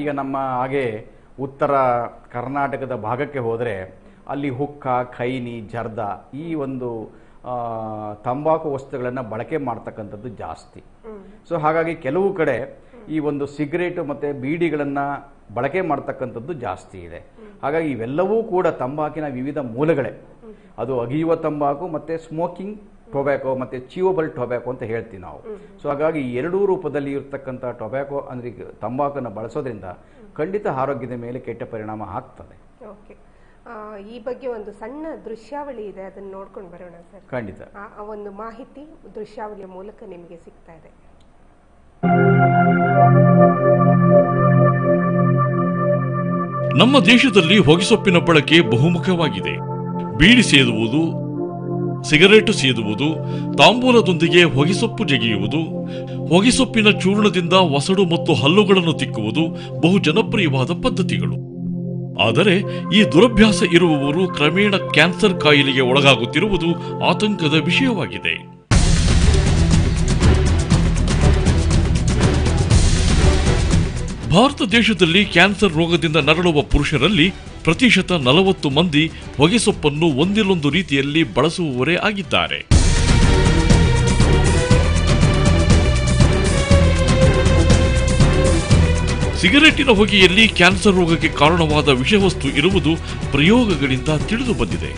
ಈಗ ನಮ್ಮ ಹಾಗೆ ಉತ್ತರ ಕರ್ನಾಟಕದ ಭಾಗಕ್ಕೆ ಹೋದರೆ ಅಲ್ಲಿ ಹುಕ್ಕ, ಖೈನಿ, ಜರ್ದ ಈ ಒಂದು ತಂಬಾಕು ವಸ್ತುಗಳನ್ನು ಬಳಕೆ ಮಾಡ್ತಕ್ಕಂಥದ್ದು ಜಾಸ್ತಿ. ಸೊ ಹಾಗಾಗಿ ಕೆಲವು ಕಡೆ ಈ ಒಂದು ಸಿಗರೇಟು ಮತ್ತು ಬೀಡಿಗಳನ್ನು ಬಳಕೆ ಮಾಡ್ತಕ್ಕಂಥದ್ದು ಜಾಸ್ತಿ ಇದೆ. ಹಾಗಾಗಿ ಇವೆಲ್ಲವೂ ಕೂಡ ತಂಬಾಕಿನ ವಿವಿಧ ಮೂಲಗಳೇ. ಅದು ಅಗಿಯುವ ತಂಬಾಕು ಮತ್ತು ಸ್ಮೋಕಿಂಗ್ ಟೊಬ್ಯಾಕೋ ಮತ್ತು ಚೀವಬಲ್ ಟೊಬ್ಯಾಕೋ ಅಂತ ಹೇಳ್ತೀವಿ ನಾವು. ಸೊ ಹಾಗಾಗಿ ಎರಡೂ ರೂಪದಲ್ಲಿ ಇರತಕ್ಕಂಥ ಟೊಬ್ಯಾಕೋ ಅಂದರೆ ಈಗ ತಂಬಾಕನ್ನು ಬಳಸೋದ್ರಿಂದ ಖಂಡಿತ ಆರೋಗ್ಯದ ಮೇಲೆ ಕೆಟ್ಟ ಪರಿಣಾಮ ಆಗ್ತದೆ. ಓಕೆ. ಈ ಬಗ್ಗೆ ಒಂದು ಸಣ್ಣ ದೃಶ್ಯಾವಳಿ ಇದೆ ಅದನ್ನ ನೋಡ್ಕೊಂಡು ಬರೋಣ ಸರ್. ಖಂಡಿತ. ಆ ಆ ಒಂದು ಮಾಹಿತಿ ದೃಶ್ಯಾವಳಿಯ ಮೂಲಕ ನಿಮಗೆ ಸಿಗ್ತಾ ಇದೆ. ನಮ್ಮ ದೇಶದಲ್ಲಿ ಹೊಗೆಸೊಪ್ಪಿನ ಬಳಕೆ ಬಹುಮುಖವಾಗಿದೆ ಬೀಡಿ ಸೇದುವುದು, ಸಿಗರೇಟು ಸೇದುವುದು, ತಾಂಬೂಲದೊಂದಿಗೆ ಹೊಗೆಸೊಪ್ಪು ಜಗಿಯುವುದು, ಹೊಗೆಸೊಪ್ಪಿನ ಚೂರ್ಣದಿಂದ ಒಸಡು ಮತ್ತು ಹಲ್ಲುಗಳನ್ನು ತಿಕ್ಕುವುದು ಬಹು ಜನಪ್ರಿಯವಾದ ಪದ್ಧತಿಗಳು. ಆದರೆ ಈ ದುರಭ್ಯಾಸ ಇರುವವರು ಕ್ರಮೇಣ ಕ್ಯಾನ್ಸರ್ ಕಾಯಿಲೆಗೆ ಒಳಗಾಗುತ್ತಿರುವುದು ಆತಂಕದ ವಿಷಯವಾಗಿದೆ. ಭಾರತ ದೇಶದಲ್ಲಿ ಕ್ಯಾನ್ಸರ್ ರೋಗದಿಂದ ನರಳುವ ಪುರುಷರಲ್ಲಿ ಪ್ರತಿಶತ ನಲವತ್ತು ಮಂದಿ ಹೊಗೆಸೊಪ್ಪನ್ನು ಒಂದಿಲ್ಲೊಂದು ರೀತಿಯಲ್ಲಿ ಬಳಸುವವರೇ ಆಗಿದ್ದಾರೆ. ಸಿಗರೇಟಿನ ಹೊಗೆಯಲ್ಲಿ ಕ್ಯಾನ್ಸರ್ ರೋಗಕ್ಕೆ ಕಾರಣವಾದ ವಿಷವಸ್ತು ಇರುವುದು ಪ್ರಯೋಗಗಳಿಂದ ತಿಳಿದು ಬಂದಿದೆ.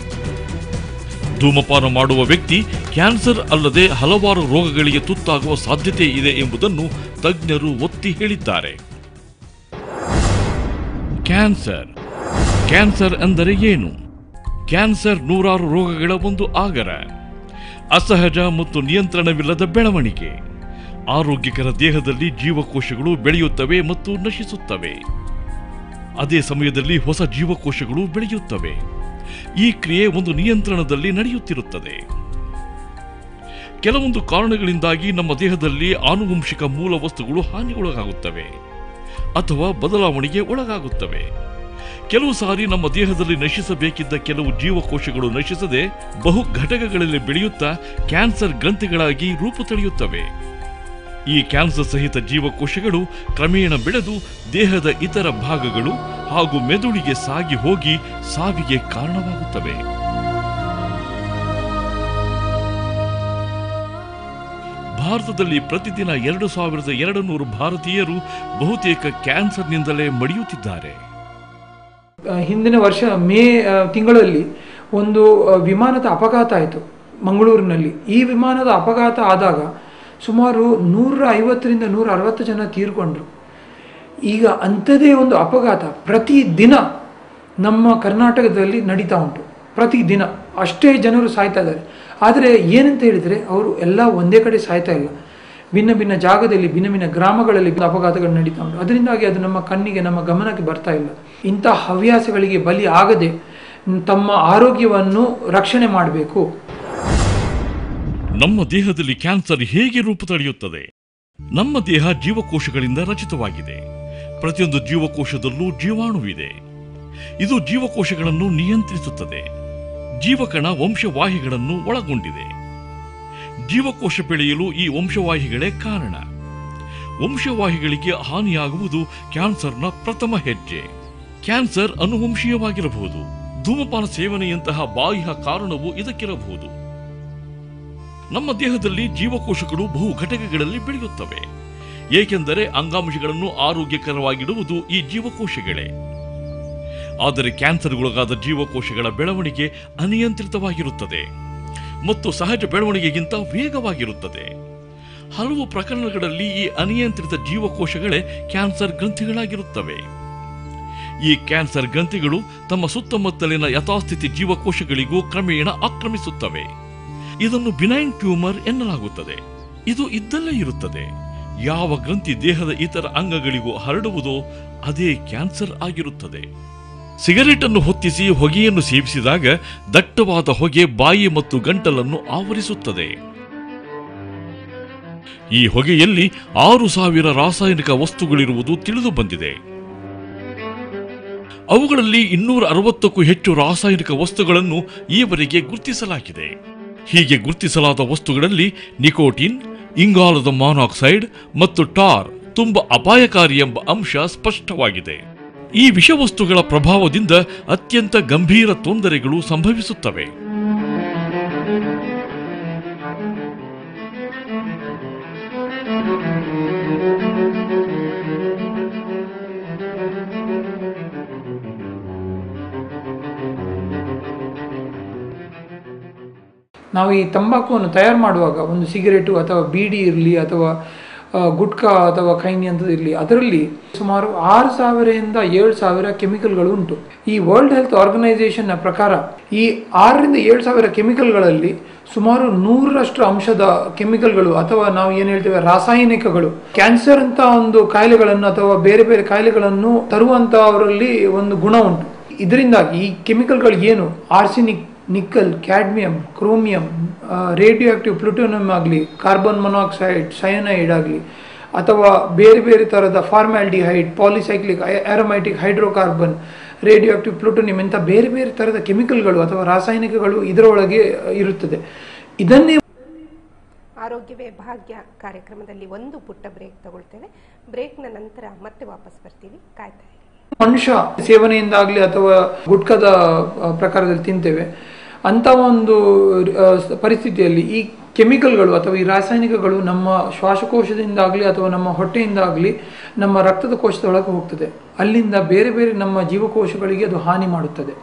ಧೂಮಪಾನ ಮಾಡುವ ವ್ಯಕ್ತಿ ಕ್ಯಾನ್ಸರ್ ಅಲ್ಲದೆ ಹಲವಾರು ರೋಗಗಳಿಗೆ ತುತ್ತಾಗುವ ಸಾಧ್ಯತೆ ಇದೆ ಎಂಬುದನ್ನು ತಜ್ಞರು ಒತ್ತಿ ಹೇಳಿದ್ದಾರೆ. ಕ್ಯಾನ್ಸರ್ ಕ್ಯಾನ್ಸರ್ ಅಂದರೆ ಏನು? ಕ್ಯಾನ್ಸರ್ ನೂರಾರು ರೋಗಗಳ ಒಂದು ಆಗರ. ಅಸಹಜ ಮತ್ತು ನಿಯಂತ್ರಣವಿಲ್ಲದ ಬೆಳವಣಿಗೆ. ಆರೋಗ್ಯಕರ ದೇಹದಲ್ಲಿ ಜೀವಕೋಶಗಳು ಬೆಳೆಯುತ್ತವೆ ಮತ್ತು ನಶಿಸುತ್ತವೆ. ಅದೇ ಸಮಯದಲ್ಲಿ ಹೊಸ ಜೀವಕೋಶಗಳು ಬೆಳೆಯುತ್ತವೆ. ಈ ಕ್ರಿಯೆ ಒಂದು ನಿಯಂತ್ರಣದಲ್ಲಿ ನಡೆಯುತ್ತಿರುತ್ತದೆ. ಕೆಲವೊಂದು ಕಾರಣಗಳಿಂದಾಗಿ ನಮ್ಮ ದೇಹದಲ್ಲಿ ಆನುವಂಶಿಕ ಮೂಲ ವಸ್ತುಗಳು ಹಾನಿಗೊಳಗಾಗುತ್ತವೆ. ಅಥವಾ ಬದಲಾವಣೆಗೆ ಒಳಗಾಗುತ್ತವೆ. ಕೆಲವು ಸಾರಿ ನಮ್ಮ ದೇಹದಲ್ಲಿ ನಶಿಸಬೇಕಿದ್ದ ಕೆಲವು ಜೀವಕೋಶಗಳು ನಶಿಸದೆ ಬಹು ಘಟಕಗಳಲ್ಲಿ ಬೆಳೆಯುತ್ತಾ ಕ್ಯಾನ್ಸರ್ ಗ್ರಂಥಿಗಳಾಗಿ ರೂಪು ತಳೆಯುತ್ತವೆ. ಈ ಕ್ಯಾನ್ಸರ್ ಸಹಿತ ಜೀವಕೋಶಗಳು ಕ್ರಮೇಣ ಬೆಳೆದು ದೇಹದ ಇತರ ಭಾಗಗಳು ಹಾಗೂ ಮೆದುಳಿಗೆ ಸಾಗಿ ಹೋಗಿ ಸಾವಿಗೆ ಕಾರಣವಾಗುತ್ತವೆ. ಭಾರತದಲ್ಲಿ ಪ್ರತಿದಿನ ಎರಡು ಸಾವಿರದ ಎರಡು ನೂರು ಭಾರತೀಯರು ಬಹುತೇಕ ಕ್ಯಾನ್ಸರ್ನಿಂದಲೇ ಮಡಿಯುತ್ತಿದ್ದಾರೆ. ಹಿಂದಿನ ವರ್ಷ ಮೇ ತಿಂಗಳಲ್ಲಿ ಒಂದು ವಿಮಾನದ ಅಪಘಾತ ಆಯಿತು ಮಂಗಳೂರಿನಲ್ಲಿ. ಈ ವಿಮಾನದ ಅಪಘಾತ ಆದಾಗ ಸುಮಾರು ನೂರ ಐವತ್ತರಿಂದ ನೂರ ಅರವತ್ತು ಜನ ತೀರ್ಕೊಂಡ್ರು. ಈಗ ಅಂಥದೇ ಒಂದು ಅಪಘಾತ ಪ್ರತಿ ದಿನ ನಮ್ಮ ಕರ್ನಾಟಕದಲ್ಲಿ ನಡೀತಾ ಉಂಟು. ಪ್ರತಿ ದಿನ ಅಷ್ಟೇ ಜನರು ಸಾಯ್ತಾ ಇದ್ದಾರೆ. ಆದರೆ ಏನಂತ ಹೇಳಿದರೆ ಅವರು ಎಲ್ಲ ಒಂದೇ ಕಡೆ ಸಾಯ್ತಾ ಇಲ್ಲ. ಭಿನ್ನ ಭಿನ್ನ ಜಾಗದಲ್ಲಿ, ಭಿನ್ನ ಭಿನ್ನ ಗ್ರಾಮಗಳಲ್ಲಿ ಅಪಘಾತಗಳು ನಡೀತಾ ಉಂಟು. ಅದರಿಂದಾಗಿ ಅದು ನಮ್ಮ ಕಣ್ಣಿಗೆ, ನಮ್ಮ ಗಮನಕ್ಕೆ ಬರ್ತಾ ಇಲ್ಲ. ಇಂಥ ಹವ್ಯಾಸಗಳಿಗೆ ಬಲಿ ಆಗದೆ ತಮ್ಮ ಆರೋಗ್ಯವನ್ನು ರಕ್ಷಣೆ ಮಾಡಬೇಕು. ನಮ್ಮ ದೇಹದಲ್ಲಿ ಕ್ಯಾನ್ಸರ್ ಹೇಗೆ ರೂಪ ತಡೆಯುತ್ತದೆ? ನಮ್ಮ ದೇಹ ಜೀವಕೋಶಗಳಿಂದ ರಚಿತವಾಗಿದೆ. ಪ್ರತಿಯೊಂದು ಜೀವಕೋಶದಲ್ಲೂ ಜೀವಾಣುವಿದೆ. ಇದು ಜೀವಕೋಶಗಳನ್ನು ನಿಯಂತ್ರಿಸುತ್ತದೆ. ಜೀವಕಣ ವಂಶವಾಹಿಗಳನ್ನು ಒಳಗೊಂಡಿದೆ. ಜೀವಕೋಶ ಬೆಳೆಯಲು ಈ ವಂಶವಾಹಿಗಳೇ ಕಾರಣ. ವಂಶವಾಹಿಗಳಿಗೆ ಹಾನಿಯಾಗುವುದು ಕ್ಯಾನ್ಸರ್ನ ಪ್ರಥಮ ಹೆಜ್ಜೆ. ಕ್ಯಾನ್ಸರ್ ಅನುವಂಶೀಯವಾಗಿರಬಹುದು. ಧೂಮಪಾನ ಸೇವನೆಯಂತಹ ಬಾಹ್ಯ ಕಾರಣವೂ ಇದಕ್ಕಿರಬಹುದು. ನಮ್ಮ ದೇಹದಲ್ಲಿ ಜೀವಕೋಶಗಳು ಬಹು ಘಟಕಗಳಲ್ಲಿ ಬೆಳೆಯುತ್ತವೆ. ಏಕೆಂದರೆ ಅಂಗಾಂಶಗಳನ್ನು ಆರೋಗ್ಯಕರವಾಗಿಡುವುದು ಈ ಜೀವಕೋಶಗಳೇ. ಆದರೆ ಕ್ಯಾನ್ಸರ್ಗೊಳಗಾದ ಜೀವಕೋಶಗಳ ಬೆಳವಣಿಗೆ ಅನಿಯಂತ್ರಿತವಾಗಿರುತ್ತದೆ ಮತ್ತು ಸಹಜ ಬೆಳವಣಿಗೆಗಿಂತ ವೇಗವಾಗಿರುತ್ತದೆ. ಹಲವು ಪ್ರಕರಣಗಳಲ್ಲಿ ಈ ಅನಿಯಂತ್ರಿತ ಜೀವಕೋಶಗಳೇ ಕ್ಯಾನ್ಸರ್ ಗ್ರಂಥಿಗಳಾಗಿರುತ್ತವೆ. ಈ ಕ್ಯಾನ್ಸರ್ ಗ್ರಂಥಿಗಳು ತಮ್ಮ ಸುತ್ತಮುತ್ತಲಿನ ಯಥಾಸ್ಥಿತಿ ಜೀವಕೋಶಗಳಿಗೂ ಕ್ರಮೇಣ ಆಕ್ರಮಿಸುತ್ತವೆ. ಇದನ್ನು ಬಿನೈನ್ ಟ್ಯೂಮರ್ ಎನ್ನಲಾಗುತ್ತದೆ. ಇದು ಇದ್ದಲ್ಲೇ ಇರುತ್ತದೆ. ಯಾವ ಗ್ರಂಥಿ ದೇಹದ ಇತರ ಅಂಗಗಳಿಗೂ ಹರಡುವುದೋ ಅದೇ ಕ್ಯಾನ್ಸರ್ ಆಗಿರುತ್ತದೆ. ಸಿಗರೆಟ್ ಅನ್ನು ಹೊತ್ತಿಸಿ ಹೊಗೆಯನ್ನು ಸೇವಿಸಿದಾಗ ದಟ್ಟವಾದ ಹೊಗೆ ಬಾಯಿ ಮತ್ತು ಗಂಟಲನ್ನು ಆವರಿಸುತ್ತದೆ. ಈ ಹೊಗೆಯಲ್ಲಿ ಆರು ಸಾವಿರ ರಾಸಾಯನಿಕ ವಸ್ತುಗಳಿರುವುದು ತಿಳಿದು ಬಂದಿದೆ. ಅವುಗಳಲ್ಲಿ ಇನ್ನೂರ ಅರವತ್ತಕ್ಕೂ ಹೆಚ್ಚು ರಾಸಾಯನಿಕ ವಸ್ತುಗಳನ್ನು ಈವರೆಗೆ ಗುರುತಿಸಲಾಗಿದೆ. ಹೀಗೆ ಗುರುತಿಸಲಾದ ವಸ್ತುಗಳಲ್ಲಿ ನಿಕೋಟಿನ್, ಇಂಗಾಲದ ಮಾನಾಕ್ಸೈಡ್ ಮತ್ತು ಟಾರ್ ತುಂಬಾ ಅಪಾಯಕಾರಿ ಎಂಬ ಅಂಶ ಸ್ಪಷ್ಟವಾಗಿದೆ. ಈ ವಿಷವಸ್ತುಗಳ ಪ್ರಭಾವದಿಂದ ಅತ್ಯಂತ ಗಂಭೀರ ತೊಂದರೆಗಳು ಸಂಭವಿಸುತ್ತವೆ. ನಾವು ಈ ತಂಬಾಕುವನ್ನು ತಯಾರು ಮಾಡುವಾಗ ಒಂದು ಸಿಗರೇಟು ಅಥವಾ ಬೀಡಿ ಇರಲಿ ಅಥವಾ ಗುಟ್ಕಾ ಅಥವಾ ಕೈನಿ ಅಂತ ಇರಲಿ, ಅದರಲ್ಲಿ ಸುಮಾರು ಆರು ಸಾವಿರದಿಂದ ಏಳು ಸಾವಿರ ಕೆಮಿಕಲ್ಗಳು ಉಂಟು. ಈ ವರ್ಲ್ಡ್ ಹೆಲ್ತ್ ಆರ್ಗನೈಸೇಷನ್ನ ಪ್ರಕಾರ ಈ ಆರರಿಂದ ಏಳು ಸಾವಿರ ಕೆಮಿಕಲ್ಗಳಲ್ಲಿ ಸುಮಾರು ನೂರರಷ್ಟು ಅಂಶದ ಕೆಮಿಕಲ್ಗಳು ಅಥವಾ ನಾವು ಏನು ಹೇಳ್ತೇವೆ, ರಾಸಾಯನಿಕಗಳು, ಕ್ಯಾನ್ಸರ್ ಅಂತ ಒಂದು ಕಾಯಿಲೆಗಳನ್ನು ಅಥವಾ ಬೇರೆ ಬೇರೆ ಕಾಯಿಲೆಗಳನ್ನು ತರುವಂತವರಲ್ಲಿ ಒಂದು ಗುಣ ಉಂಟು. ಇದರಿಂದಾಗಿ ಈ ಕೆಮಿಕಲ್ಗಳು ಏನು? Arsenic nickel cadmium chromium radioactive plutonium ಆಗಲಿ ಕಾರ್ಬನ್ ಮೊನಾಕ್ಸೈಡ್ ಸಯನೈಡ್ ಆಗಲಿ ಅಥವಾ ಬೇರೆ ಬೇರೆ ಥರದ formaldehyde polycyclic aromatic hydrocarbon radioactive plutonium ಇಂಥ ಬೇರೆ ಬೇರೆ ಥರದ ಕೆಮಿಕಲ್ಗಳು ಅಥವಾ ರಾಸಾಯನಿಕಗಳು ಇದರೊಳಗೆ ಇರುತ್ತದೆ. ಇದನ್ನೇ ಆರೋಗ್ಯವೇ ಭಾಗ್ಯ ಕಾರ್ಯಕ್ರಮದಲ್ಲಿ ಒಂದು ಪುಟ್ಟ ಬ್ರೇಕ್ ತಗೊಳ್ತೇವೆ. ಬ್ರೇಕ್ನ ನಂತರ ಮತ್ತೆ ವಾಪಸ್ ಬರ್ತೀವಿ. ಕಾಯ್ತಾ ಮನುಷ್ಯ ಸೇವನೆಯಿಂದಾಗಲಿ ಅಥವಾ ಗುಟ್ಕದ ಪ್ರಕಾರದಲ್ಲಿ ತಿಂತೇವೆ. ಅಂಥ ಒಂದು ಪರಿಸ್ಥಿತಿಯಲ್ಲಿ ಈ ಕೆಮಿಕಲ್ಗಳು ಅಥವಾ ಈ ರಾಸಾಯನಿಕಗಳು ನಮ್ಮ ಶ್ವಾಸಕೋಶದಿಂದಾಗಲಿ ಅಥವಾ ನಮ್ಮ ಹೊಟ್ಟೆಯಿಂದಾಗಲಿ ನಮ್ಮ ರಕ್ತದ ಕೋಶದೊಳಗೆ ಹೋಗ್ತದೆ. ಅಲ್ಲಿಂದ ಬೇರೆ ಬೇರೆ ನಮ್ಮ ಜೀವಕೋಶಗಳಿಗೆ ಅದು ಹಾನಿ ಮಾಡುತ್ತದೆ.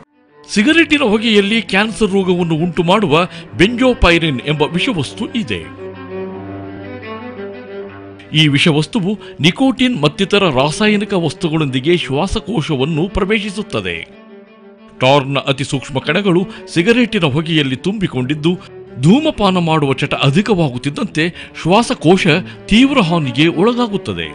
ಸಿಗರೇಟಿನ ಹೊಗೆಯಲ್ಲಿ ಕ್ಯಾನ್ಸರ್ ರೋಗವನ್ನು ಉಂಟು ಮಾಡುವ ಬೆಂಜೋಪೈರಿನ್ ಎಂಬ ವಿಷವಸ್ತು ಇದೆ. ಈ ವಿಷವಸ್ತುವು ನಿಕೋಟಿನ್ ಮತ್ತಿತರ ರಾಸಾಯನಿಕ ವಸ್ತುಗಳೊಂದಿಗೆ ಶ್ವಾಸಕೋಶವನ್ನು ಪ್ರವೇಶಿಸುತ್ತದೆ. ಟಾರ್ನ ಅತಿ ಸೂಕ್ಷ್ಮ ಕಣಗಳು ಸಿಗರೇಟಿನ ಹೊಗೆಯಲ್ಲಿ ತುಂಬಿಕೊಂಡಿದ್ದು, ಧೂಮಪಾನ ಮಾಡುವ ಚಟ ಅಧಿಕವಾಗುತ್ತಿದ್ದಂತೆ ಶ್ವಾಸಕೋಶ ತೀವ್ರ ಹಾನಿಗೆ ಒಳಗಾಗುತ್ತದೆ.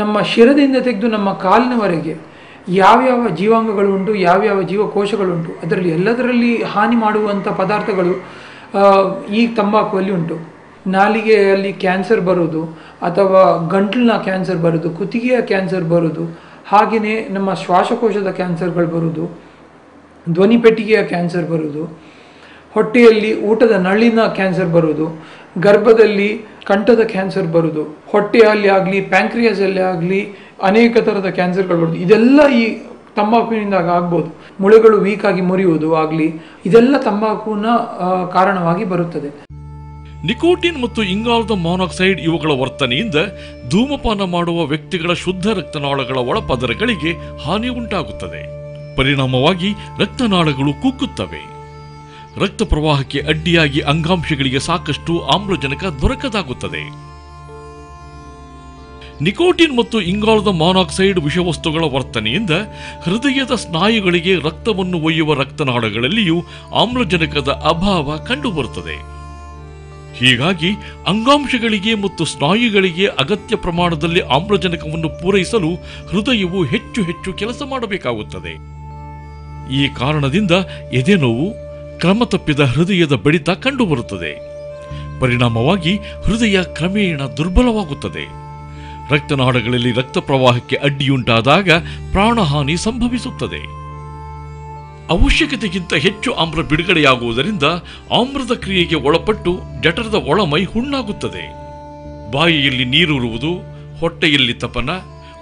ನಮ್ಮ ಶಿರದಿಂದ ತೆಗೆದು ನಮ್ಮ ಕಾಲಿನವರೆಗೆ ಯಾವ್ಯಾವ ಜೀವಾಂಗಗಳು ಉಂಟು ಯಾವ್ಯಾವ ಜೀವಕೋಶಗಳುಂಟು, ಅದರಲ್ಲಿ ಎಲ್ಲದರಲ್ಲಿ ಹಾನಿ ಮಾಡುವಂಥ ಪದಾರ್ಥಗಳು ಈ ತಂಬಾಕುವಲ್ಲಿ ಉಂಟು. ನಾಲಿಗೆಯಲ್ಲಿ ಕ್ಯಾನ್ಸರ್ ಬರೋದು ಅಥವಾ ಗಂಟ್ಲಿನ ಕ್ಯಾನ್ಸರ್ ಬರೋದು ಕುತ್ತಿಗೆಯ ಕ್ಯಾನ್ಸರ್ ಬರೋದು ಹಾಗೆಯೇ ನಮ್ಮ ಶ್ವಾಸಕೋಶದ ಕ್ಯಾನ್ಸರ್ಗಳು ಬರೋದು ಧ್ವನಿಪೆಟ್ಟಿಗೆಯ ಕ್ಯಾನ್ಸರ್ ಬರೋದು ಹೊಟ್ಟೆಯಲ್ಲಿ ಊಟದ ನಳ್ಳಿನ ಕ್ಯಾನ್ಸರ್ ಬರೋದು ಗರ್ಭದಲ್ಲಿ ಕಂಠದ ಕ್ಯಾನ್ಸರ್ ಬರೋದು ಹೊಟ್ಟೆಯಲ್ಲಿ ಆಗಲಿ, ಪ್ಯಾಂಕ್ರಿಯಾಸಲ್ಲಿ ಆಗಲಿ ಅನೇಕ ಥರದ ಕ್ಯಾನ್ಸರ್ಗಳು ಬರೋದು ಇದೆಲ್ಲ ಈ ತಂಬಾಕುವಿನಿಂದ ಆಗ್ಬೋದು. ಮುಳೆಗಳು ವೀಕಾಗಿ ಮುರಿಯುವುದು ಆಗಲಿ, ಇದೆಲ್ಲ ತಂಬಾಕುನ ಕಾರಣವಾಗಿ ಬರುತ್ತದೆ. ನಿಕೋಟಿನ್ ಮತ್ತು ಇಂಗಾಲದ ಮಾನಾಕ್ಸೈಡ್ ಇವುಗಳ ವರ್ತನೆಯಿಂದ ಧೂಮಪಾನ ಮಾಡುವ ವ್ಯಕ್ತಿಗಳ ಶುದ್ಧ ರಕ್ತನಾಳಗಳ ಒಳಪದರಗಳಿಗೆ ಹಾನಿ ಉಂಟಾಗುತ್ತದೆ ಪರಿಣಾಮವಾಗಿ ರಕ್ತನಾಳಗಳು ಕುಕ್ಕುತ್ತವೆ ರಕ್ತ ಪ್ರವಾಹಕ್ಕೆ ಅಡ್ಡಿಯಾಗಿ ಅಂಗಾಂಶಗಳಿಗೆ ಸಾಕಷ್ಟು ಆಮ್ಲಜನಕ ದೊರಕದಾಗುತ್ತದೆ. ನಿಕೋಟಿನ್ ಮತ್ತು ಇಂಗಾಲದ ಮಾನಾಕ್ಸೈಡ್ ವಿಷವಸ್ತುಗಳ ವರ್ತನೆಯಿಂದ ಹೃದಯದ ಸ್ನಾಯುಗಳಿಗೆ ರಕ್ತವನ್ನು ಒಯ್ಯುವ ರಕ್ತನಾಳಗಳಲ್ಲಿಯೂ ಆಮ್ಲಜನಕದ ಅಭಾವ ಕಂಡುಬರುತ್ತದೆ. ಹೀಗಾಗಿ ಅಂಗಾಂಶಗಳಿಗೆ ಮತ್ತು ಸ್ನಾಯುಗಳಿಗೆ ಅಗತ್ಯ ಪ್ರಮಾಣದಲ್ಲಿ ಆಮ್ಲಜನಕವನ್ನು ಪೂರೈಸಲು ಹೃದಯವು ಹೆಚ್ಚು ಹೆಚ್ಚು ಕೆಲಸ ಮಾಡಬೇಕಾಗುತ್ತದೆ. ಈ ಕಾರಣದಿಂದ ಎದೆನೋವು ಕ್ರಮ ತಪ್ಪಿದ ಹೃದಯದ ಬಡಿತ ಕಂಡುಬರುತ್ತದೆ. ಪರಿಣಾಮವಾಗಿ ಹೃದಯ ಕ್ರಮೇಣ ದುರ್ಬಲವಾಗುತ್ತದೆ. ರಕ್ತನಾಳಗಳಲ್ಲಿ ರಕ್ತ ಪ್ರವಾಹಕ್ಕೆ ಅಡ್ಡಿಯುಂಟಾದಾಗ ಪ್ರಾಣಹಾನಿ ಸಂಭವಿಸುತ್ತದೆ. ಅವಶ್ಯಕತೆಗಿಂತ ಹೆಚ್ಚು ಆಮ್ಲ ಬಿಡುಗಡೆಯಾಗುವುದರಿಂದ ಆಮ್ಲದ ಕ್ರಿಯೆಗೆ ಒಳಪಟ್ಟು ಜಠರದ ಒಳಮೈ ಹುಣ್ಣಾಗುತ್ತದೆ. ಬಾಯಿಯಲ್ಲಿ ನೀರುರುವುದು, ಹೊಟ್ಟೆಯಲ್ಲಿ ತಪನ,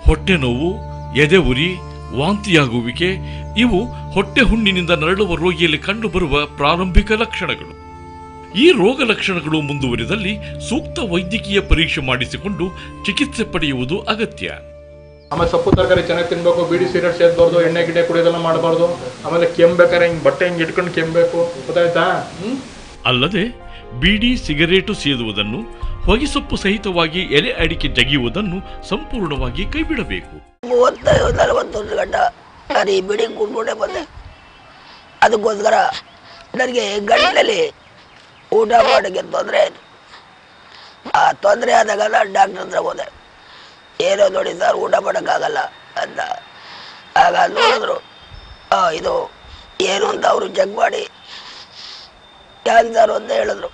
ಹೊಟ್ಟೆ ನೋವು, ಎದೆ ಉರಿ, ವಾಂತಿಯಾಗುವಿಕೆ, ಇವು ಹೊಟ್ಟೆ ಹುಣ್ಣಿನಿಂದ ನರಳುವ ರೋಗಿಯಲ್ಲಿ ಕಂಡುಬರುವ ಪ್ರಾರಂಭಿಕ ಲಕ್ಷಣಗಳು. ಈ ರೋಗ ಲಕ್ಷಣಗಳು ಮುಂದುವರಿದಲ್ಲಿ ಸೂಕ್ತ ವೈದ್ಯಕೀಯ ಪರೀಕ್ಷೆ ಮಾಡಿಸಿಕೊಂಡು ಚಿಕಿತ್ಸೆ ಪಡೆಯುವುದು ಅಗತ್ಯ. ಆಮೇಲೆ ಸೊಪ್ಪು ತರಕಾರಿ ಚೆನ್ನಾಗಿ ತಿನ್ಬೇಕು ಬೀಡಿ ಸಿಗರೇಟ್ ಸೇದಬಾರ್ದು ಎಣ್ಣೆ ಗಿಡ್ಡೆ ಕುಡಿಯೋದೆಲ್ಲ ಮಾಡಬಾರ್ದು. ಆಮೇಲೆ ಕೆಮ್ಬೇಕಾರೆ ಹಿಂಗೆ ಬಟ್ಟೆ ಹಿಂಗೆ ಇಟ್ಕೊಂಡು ಕೆಮ್ಮಬೇಕು ಗೊತ್ತಾಯ್ತಾ? ಅಲ್ಲದೆ ಬೀಡಿ ಸಿಗರೇಟು ಸೇದುವುದನ್ನು ಹೊಗೆಸೊಪ್ಪು ಸಹಿತವಾಗಿ ಎಲೆ ಅಡಿಕೆ ಜಗಿಯುವುದನ್ನು ಸಂಪೂರ್ಣವಾಗಿ ಕೈಬಿಡಬೇಕು. ಬಿಡಬೇಕು ನಲವತ್ತೊಂದು ಒಂದು ನಾನು ಈ ಬಿಡಿ ಕುಡ್ಕೊಂಡೇ ಬಂದೆ. ಅದಕ್ಕೋಸ್ಕರ ನನಗೆ ಗಂಟಲಲ್ಲಿ ಊಟ ಮಾಡೋಕ್ಕೆ ತೊಂದರೆ ಆಯಿತು. ಆ ತೊಂದರೆ ಆದಾಗ ನಾನು ಡಾಕ್ಟರ್ ಹತ್ರ ಹೋದೆ. ಏನೋ ನೋಡಿ ಸರ್, ಊಟ ಮಾಡೋಕ್ಕಾಗಲ್ಲ ಅಂತ. ಆಗ ನೋಡಿದ್ರು ಇದು ಏನು ಅಂತ ಅವರು ಚೆಕ್ ಮಾಡಿ, ಕ್ಯಾನ್ಸರ್ ಅಂತ ಹೇಳಿದ್ರು.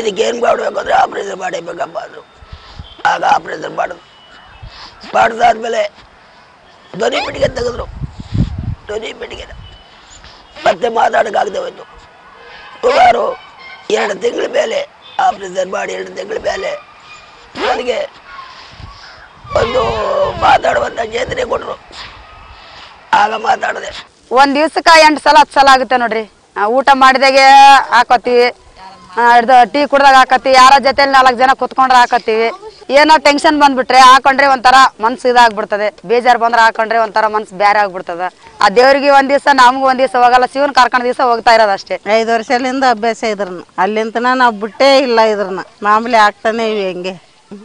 ಇದಕ್ಕೇನು ಮಾಡಬೇಕಂದ್ರೆ ಆಪ್ರೇಷನ್ ಮಾಡಬೇಕಪ್ಪ ಅಂದರು. ಆಗ ಆಪ್ರೇಷನ್ ಮಾಡಿದ್ರು ಮಾಡಿದಾದ್ಮೇಲೆ ಧ್ವನಿ ಪೆಟ್ಟಿಗೆ ತೆಗೆದ್ರು. ಧ್ವನಿ ಪೆಟ್ಟಿಗೆ ಮತ್ತೆ ಮಾತಾಡೋಕ್ಕಾಗದೆ ಹೋಯ್ತು. ಸುಮಾರು ಎರಡು ತಿಂಗಳ ಮೇಲೆ ಆಪರೇಷನ್ ಮಾಡಿ, ಎರಡು ತಿಂಗಳ ಮೇಲೆ ನನಗೆ ಒಂದು ಮಾತಾಡುವಂತ ಚೇತನೆ ಕೊಟ್ರು. ಆಗ ಮಾತಾಡಿದೆ. ಒಂದ್ ದಿವ್ಸಕ್ಕ ಎಂಟು ಸಲ ಹತ್ತು ಸಲ ಆಗುತ್ತೆ ನೋಡ್ರಿ. ಊಟ ಮಾಡಿದಾಗೆ ಹಾಕೋತೀವಿ ಟೀ ಕುಡ್ದಾಗ ಹಾಕತ್ತೀವಿ ಯಾರ ಜೊತೆಲಿ ನಾಲ್ಕು ಜನ ಕುತ್ಕೊಂಡ್ರೆ ಹಾಕತ್ತೀವಿ ಏನೋ ಟೆನ್ಷನ್ ಬಂದ್ಬಿಟ್ರೆ ಹಾಕೊಂಡ್ರೆ ಒಂಥರ ಮನ್ಸು ಇದಾಗ್ಬಿಡ್ತದೆ. ಬೇಜಾರ್ ಬಂದ್ರೆ ಹಾಕೊಂಡ್ರೆ ಒಂಥರ ಮನ್ಸು ಬೇರೆ ಆಗ್ಬಿಡ್ತದ. ಆ ದೇವ್ರಿಗೆ ಒಂದ್ ದಿವಸ ನಮ್ಗೆ ಒಂದ್ ದಿವಸ ಹೋಗಲ್ಲ. ಶಿವನ್ ಕರ್ಕೊಂಡ್ ದಿವಸ ಹೋಗ್ತಾ ಇರೋದು ಅಷ್ಟೇ. ಐದು ವರ್ಷದಿಂದ ಅಭ್ಯಾಸ ಇದ್ರನ್ನ ಅಲ್ಲಿಂದ ನಾವು ಬಿಟ್ಟೇ ಇಲ್ಲ ಇದ್ರನ್ನ ಮಾಮೂಲಿ ಆಗ್ತಾನೆ ಇವಿ ಹೆಂಗೆ.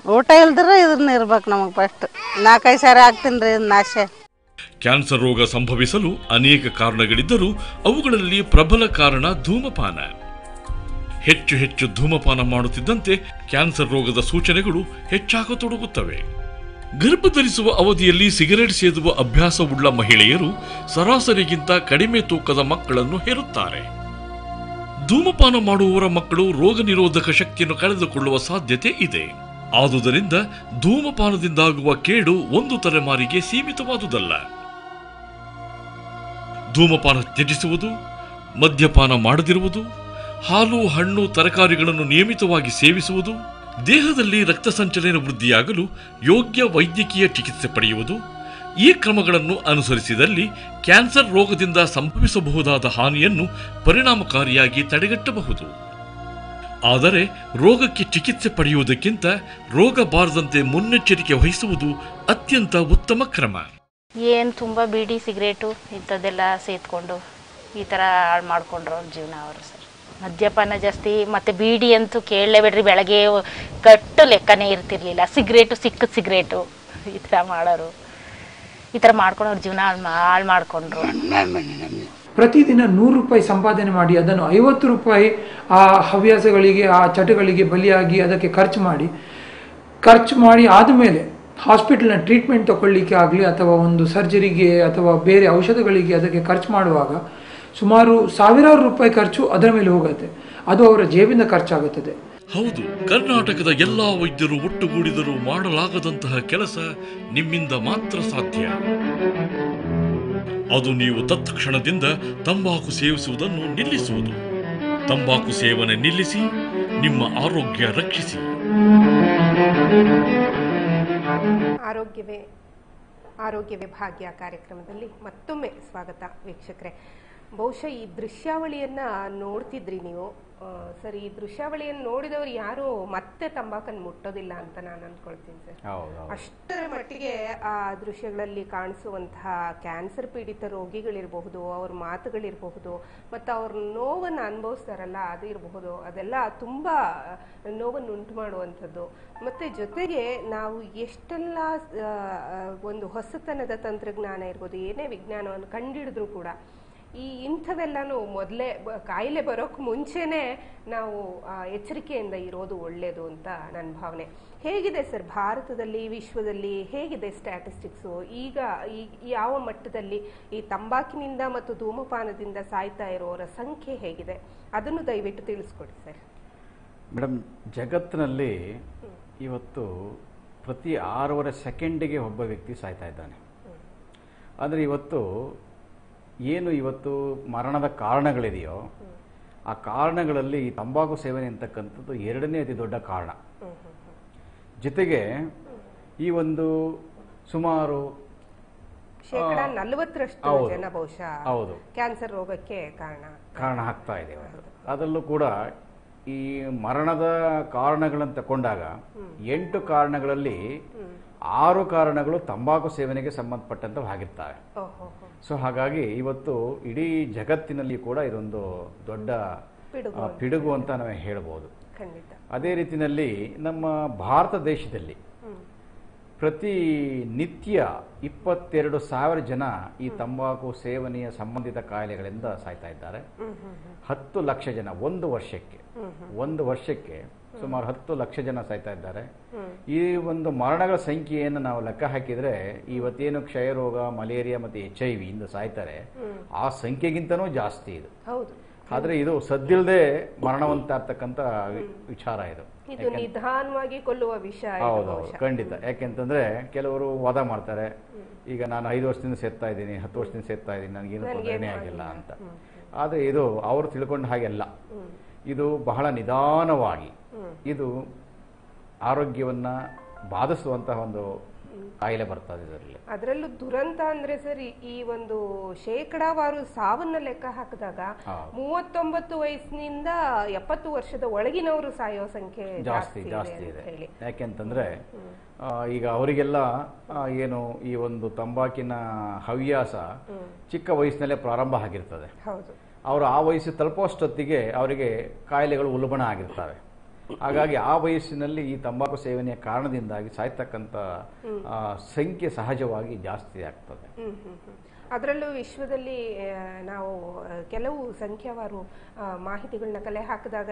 ಊಟ ಇಲ್ದ್ರೆ ಇದನ್ನ ಇರ್ಬೇಕು ನಮಗೆ ಫಸ್ಟ್ ನಾಲ್ಕೈದು ಸಾರಿ ರೀ ನಾಶೆ ಕ್ಯಾನ್ಸರ್ ರೋಗ ಸಂಭವಿಸಲು ಅನೇಕ ಕಾರಣಗಳಿದ್ದರೂ ಅವುಗಳಲ್ಲಿ ಪ್ರಬಲ ಕಾರಣ ಧೂಮಪಾನ. ಹೆಚ್ಚು ಹೆಚ್ಚು ಧೂಮಪಾನ ಮಾಡುತ್ತಿದ್ದಂತೆ ಕ್ಯಾನ್ಸರ್ ರೋಗದ ಸೂಚನೆಗಳು ಹೆಚ್ಚಾಗತೊಡಗುತ್ತವೆ. ಗರ್ಭಧರಿಸುವ ಅವಧಿಯಲ್ಲಿ ಸಿಗರೆಟ್ ಸೇದುವ ಅಭ್ಯಾಸವುಳ್ಳ ಮಹಿಳೆಯರು ಸರಾಸರಿಗಿಂತ ಕಡಿಮೆ ತೂಕದ ಮಕ್ಕಳನ್ನು ಹೆರುತ್ತಾರೆ. ಧೂಮಪಾನ ಮಾಡುವವರ ಮಕ್ಕಳು ರೋಗ ನಿರೋಧಕ ಶಕ್ತಿಯನ್ನು ಕಳೆದುಕೊಳ್ಳುವ ಸಾಧ್ಯತೆ ಇದೆ. ಆದುದರಿಂದ ಧೂಮಪಾನದಿಂದಾಗುವ ಕೇಡು ಒಂದು ತಲೆಮಾರಿಗೆ ಸೀಮಿತವಾದುದಲ್ಲ. ಧೂಮಪಾನ ತ್ಯಜಿಸುವುದು, ಮದ್ಯಪಾನ ಮಾಡದಿರುವುದು, ಹಾಲು, ಹಣ್ಣು, ತರಕಾರಿಗಳನ್ನು ನಿಯಮಿತವಾಗಿ ಸೇವಿಸುವುದು, ದೇಹದಲ್ಲಿ ರಕ್ತ ಸಂಚಲನ ವೃದ್ಧಿಯಾಗಲು ಯೋಗ್ಯ ವೈದ್ಯಕೀಯ ಚಿಕಿತ್ಸೆ ಪಡೆಯುವುದು, ಈ ಕ್ರಮಗಳನ್ನು ಅನುಸರಿಸಿದಲ್ಲಿ ಕ್ಯಾನ್ಸರ್ ರೋಗದಿಂದ ಸಂಭವಿಸಬಹುದಾದ ಹಾನಿಯನ್ನು ಪರಿಣಾಮಕಾರಿಯಾಗಿ ತಡೆಗಟ್ಟಬಹುದು. ಆದರೆ ರೋಗಕ್ಕೆ ಚಿಕಿತ್ಸೆ ಪಡೆಯುವುದಕ್ಕಿಂತ ರೋಗ ಬಾರದಂತೆ ಮುನ್ನೆಚ್ಚರಿಕೆ ವಹಿಸುವುದು ಅತ್ಯಂತ ಉತ್ತಮ ಕ್ರಮ. ಏನು ತುಂಬ ಬೀಡಿ ಸಿಗರೇಟು ಇಂಥದ್ದೆಲ್ಲ ಸೇತ್ಕೊಂಡು ಈ ಥರ ಹಾಳು ಮಾಡ್ಕೊಂಡ್ರು ಅವ್ರ ಜೀವನ ಅವರು ಸರ್. ಮದ್ಯಪಾನ ಜಾಸ್ತಿ ಮತ್ತು ಬೀಡಿ ಅಂತೂ ಕೇಳಲೇಬೇಡ್ರಿ ಬೆಳಗ್ಗೆ ಕಟ್ಟು ಲೆಕ್ಕನೇ ಇರ್ತಿರ್ಲಿಲ್ಲ. ಸಿಗರೇಟು ಸಿಕ್ಕ ಸಿಗರೇಟು ಈ ಥರ ಮಾಡೋರು. ಈ ಥರ ಮಾಡ್ಕೊಂಡು ಅವ್ರ ಜೀವನ ಹಾಳು ಹಾಳು ಮಾಡಿಕೊಂಡ್ರು. ಪ್ರತಿದಿನ ನೂರು ರೂಪಾಯಿ ಸಂಪಾದನೆ ಮಾಡಿ, ಅದನ್ನು ಐವತ್ತು ರೂಪಾಯಿ ಆ ಹವ್ಯಾಸಗಳಿಗೆ, ಆ ಚಟಗಳಿಗೆ ಬಲಿಯಾಗಿ ಅದಕ್ಕೆ ಖರ್ಚು ಮಾಡಿ ಖರ್ಚು ಮಾಡಿ ಆದಮೇಲೆ ಹಾಸ್ಪಿಟಲ್ನ ಟ್ರೀಟ್ಮೆಂಟ್ ತಗೊಳ್ಳಿಕ್ಕೆ ಆಗಲಿ ಅಥವಾ ಒಂದು ಸರ್ಜರಿಗೆ ಅಥವಾ ಬೇರೆ ಔಷಧಗಳಿಗೆ ಅದಕ್ಕೆ ಖರ್ಚು ಮಾಡುವಾಗ ಸುಮಾರು ಸಾವಿರಾರು ರೂಪಾಯಿ ಖರ್ಚು ಅದರ ಮೇಲೆ ಹೋಗುತ್ತೆ. ಅದು ಅವರ ಜೇಬಿಂದ ಖರ್ಚಾಗುತ್ತದೆ. ಹೌದು, ಕರ್ನಾಟಕದ ಎಲ್ಲಾ ವೈದ್ಯರು ಒಟ್ಟುಗೂಡಿದರೂ ಮಾಡಲಾಗದಂತಹ ಕೆಲಸ ನಿಮ್ಮಿಂದ ಮಾತ್ರ ಸಾಧ್ಯ. ಅದು ನೀವು ತತ್ಕ್ಷಣದಿಂದ ತಂಬಾಕು ಸೇವಿಸುವುದನ್ನು ನಿಲ್ಲಿಸುವುದು. ತಂಬಾಕು ಸೇವನೆ ನಿಲ್ಲಿಸಿ, ನಿಮ್ಮ ಆರೋಗ್ಯ ರಕ್ಷಿಸಿ. ಆರೋಗ್ಯವೇ ಆರೋಗ್ಯವೇ ಭಾಗ್ಯ ಕಾರ್ಯಕ್ರಮದಲ್ಲಿ ಮತ್ತೊಮ್ಮೆ ಸ್ವಾಗತ ವೀಕ್ಷಕರೇ. ಬಹುಶಃ ಈ ದೃಶ್ಯಾವಳಿಯನ್ನ ನೋಡ್ತಿದ್ರಿ ನೀವು. ಸರ್ ಈ ದೃಶ್ಯಾವಳಿಯನ್ನು ನೋಡಿದವರು ಯಾರು ಮತ್ತೆ ತಂಬಾಕನ್ನು ಮುಟ್ಟೋದಿಲ್ಲ ಅಂತ ನಾನು ಅನ್ಕೊಳ್ತೀನಿ ಸರ್. ಅಷ್ಟರ ಮಟ್ಟಿಗೆ ಆ ದೃಶ್ಯಗಳಲ್ಲಿ ಕಾಣಿಸುವಂತಹ ಕ್ಯಾನ್ಸರ್ ಪೀಡಿತ ರೋಗಿಗಳಿರಬಹುದು ಅವ್ರ ಮಾತುಗಳಿರಬಹುದು ಮತ್ತು ಅವ್ರ ನೋವನ್ನು ಅನುಭವಿಸ್ತಾರಲ್ಲ ಅದು ಇರಬಹುದು ಅದೆಲ್ಲ ತುಂಬ ನೋವನ್ನು ಉಂಟು ಮಾಡುವಂಥದ್ದು ಮತ್ತು ಜೊತೆಗೆ ನಾವು ಎಷ್ಟೆಲ್ಲ ಒಂದು ಹೊಸತನದ ತಂತ್ರಜ್ಞಾನ ಇರ್ಬೋದು ಏನೇ ವಿಜ್ಞಾನವನ್ನು ಕಂಡಿಡಿದ್ರು ಕೂಡ ಈ ಇಂಥವೆಲ್ಲನೂ ಮೊದಲೇ ಕಾಯಿಲೆ ಬರೋಕ್ಕೆ ಮುಂಚೆನೆ ನಾವು ಎಚ್ಚರಿಕೆಯಿಂದ ಇರೋದು ಒಳ್ಳೆಯದು ಅಂತ ನನ್ನ ಭಾವನೆ. ಹೇಗಿದೆ ಸರ್ ಭಾರತದಲ್ಲಿ ವಿಶ್ವದಲ್ಲಿ ಹೇಗಿದೆ ಸ್ಟ್ಯಾಟಿಸ್ಟಿಕ್ಸು ಈಗ ಈ ಯಾವ ಮಟ್ಟದಲ್ಲಿ ಈ ತಂಬಾಕಿನಿಂದ ಮತ್ತು ಧೂಮಪಾನದಿಂದ ಸಾಯ್ತಾ ಇರೋರ ಸಂಖ್ಯೆ ಹೇಗಿದೆ? ಅದನ್ನು ದಯವಿಟ್ಟು ತಿಳಿಸ್ಕೊಡಿ ಸರ್. ಮೇಡಮ್ ಜಗತ್ತಿನಲ್ಲಿ ಇವತ್ತು ಪ್ರತಿ ಆರೂವರೆ ಸೆಕೆಂಡಿಗೆ ಒಬ್ಬ ವ್ಯಕ್ತಿ ಸಾಯ್ತಾ ಇದ್ದಾನೆ. ಆದರೆ ಇವತ್ತು ಏನು ಇವತ್ತು ಮರಣದ ಕಾರಣಗಳಿದೆಯೋ ಆ ಕಾರಣಗಳಲ್ಲಿ ಈ ತಂಬಾಕು ಸೇವನೆ ಅಂತಕ್ಕಂಥದ್ದು ಎರಡನೇ ಅತಿ ದೊಡ್ಡ ಕಾರಣ. ಜೊತೆಗೆ ಈ ಒಂದು ಸುಮಾರು. ಜನ ಬಹುಶಃ ಹೌದು. ಕ್ಯಾನ್ಸರ್ ರೋಗಕ್ಕೆ ಕಾರಣ. ಕಾರಣ ಆಗ್ತಾ ಇದೆ ಅದರಲ್ಲೂ ಕೂಡ ಈ ಮರಣದ ಕಾರಣಗಳನ್ನು ತಗೊಂಡಾಗ ಎಂಟು ಕಾರಣಗಳಲ್ಲಿ ಆರು ಕಾರಣಗಳು ತಂಬಾಕು ಸೇವನೆಗೆ ಸಂಬಂಧಪಟ್ಟಂತವು ಆಗಿರ್ತವೆ. ಸೊ ಹಾಗಾಗಿ ಇವತ್ತು ಇಡೀ ಜಗತ್ತಿನಲ್ಲಿ ಕೂಡ ಇದೊಂದು ದೊಡ್ಡ ಪಿಡುಗು ಅಂತ. ನಾವು ಹೇಳ್ಬೋದು. ಅದೇ ರೀತಿಯಲ್ಲಿ ನಮ್ಮ ಭಾರತ ದೇಶದಲ್ಲಿ ಪ್ರತಿ ನಿತ್ಯ ಇಪ್ಪತ್ತೆರಡು ಸಾವಿರ ಜನ ಈ ತಂಬಾಕು ಸೇವನೆಯ ಸಂಬಂಧಿತ ಕಾಯಿಲೆಗಳಿಂದ ಸಾಯ್ತಾ ಇದ್ದಾರೆ. ಹತ್ತು ಲಕ್ಷ ಜನ ಒಂದು ವರ್ಷಕ್ಕೆ. ಒಂದು ವರ್ಷಕ್ಕೆ ಸುಮಾರು ಹತ್ತು ಲಕ್ಷ ಜನ ಸಾಯ್ತಾ ಇದ್ದಾರೆ. ಈ ಒಂದು ಮರಣಗಳ ಸಂಖ್ಯೆಯನ್ನು ನಾವು ಲೆಕ್ಕ ಹಾಕಿದ್ರೆ ಇವತ್ತೇನು ಕ್ಷಯರೋಗ ಮಲೇರಿಯಾ ಮತ್ತು ಎಚ್ ಐ ವಿ ಇಂದ ಸಾಯ್ತಾರೆ ಆ ಸಂಖ್ಯೆಗಿಂತನೂ ಜಾಸ್ತಿ ಇದು. ಹೌದು. ಆದ್ರೆ ಇದು ಸದ್ದಿಲ್ಲದೆ ಮರಣವಂತ ಆಗ್ತಕ್ಕಂಥ ವಿಚಾರ ಇದು. ನಿಧಾನವಾಗಿ ಕೊಲ್ಲುವ ವಿಷಯ ಹೌದು. ಖಂಡಿತ. ಯಾಕೆಂತಂದ್ರೆ ಕೆಲವರು ವಾದ ಮಾಡ್ತಾರೆ. ಈಗ ನಾನು ಐದು ವರ್ಷದಿಂದ ಸೇರ್ತಾ ಇದ್ದೀನಿ ಹತ್ತು ವರ್ಷದಿಂದ ಸೇರ್ತಾ ಇದ್ದೀನಿ ನನಗೇನು ತೊಂದರೆನೇ ಆಗಿಲ್ಲ ಅಂತ. ಆದರೆ ಇದು ಅವರು ತಿಳ್ಕೊಂಡ ಹಾಗೆಲ್ಲ ಇದು ಬಹಳ ನಿಧಾನವಾಗಿ ಇದು ಆರೋಗ್ಯವನ್ನ ಬಾಧಿಸುವಂತಹ ಒಂದು ಕಾಯಿಲೆ ಬರ್ತದೆ ಇದರಲ್ಲಿ. ಅದರಲ್ಲೂ ದುರಂತ ಅಂದ್ರೆ ಸರ್ ಈ- ಒಂದು ಶೇಕಡಾವಾರು ಸಾವನ್ನ ಲೆಕ್ಕ ಹಾಕಿದಾಗ. ಮೂವತ್ತೊಂಬತ್ತು ವಯಸ್ಸಿನಿಂದ ಎಪ್ಪತ್ತು ವರ್ಷದ ಒಳಗಿನವರು ಸಾಯೋ ಸಂಖ್ಯೆ ಜಾಸ್ತಿ ಜಾಸ್ತಿ ಇದೆ ಯಾಕೆಂತಂದ್ರೆ ಈಗ ಅವರಿಗೆಲ್ಲ ಏನು ಈ ಒಂದು ತಂಬಾಕಿನ ಹವ್ಯಾಸ ಚಿಕ್ಕ ವಯಸ್ಸಿನಲ್ಲೇ ಪ್ರಾರಂಭ ಆಗಿರ್ತದೆ. ಅವರು ಆ ವಯಸ್ಸು ತಲುಪುವಷ್ಟೊತ್ತಿಗೆ ಅವರಿಗೆ ಕಾಯಿಲೆಗಳು ಉಲ್ಬಣ ಆಗಿರ್ತವೆ. ಹಾಗಾಗಿ ಆ ವಯಸ್ಸಿನಲ್ಲಿ ಈ ತಂಬಾಕು ಸೇವನೆಯ ಕಾರಣದಿಂದಾಗಿ ಸಾಯ್ತಕ್ಕಂಥ ಸಂಖ್ಯೆ ಸಹಜವಾಗಿ ಜಾಸ್ತಿ ಆಗ್ತದೆ. ಅದರಲ್ಲೂ ವಿಶ್ವದಲ್ಲಿ ನಾವು ಕೆಲವು ಸಂಖ್ಯಾವಾರು ಆ, ಮಾಹಿತಿಗಳನ್ನ ಕಲೆ ಹಾಕಿದಾಗ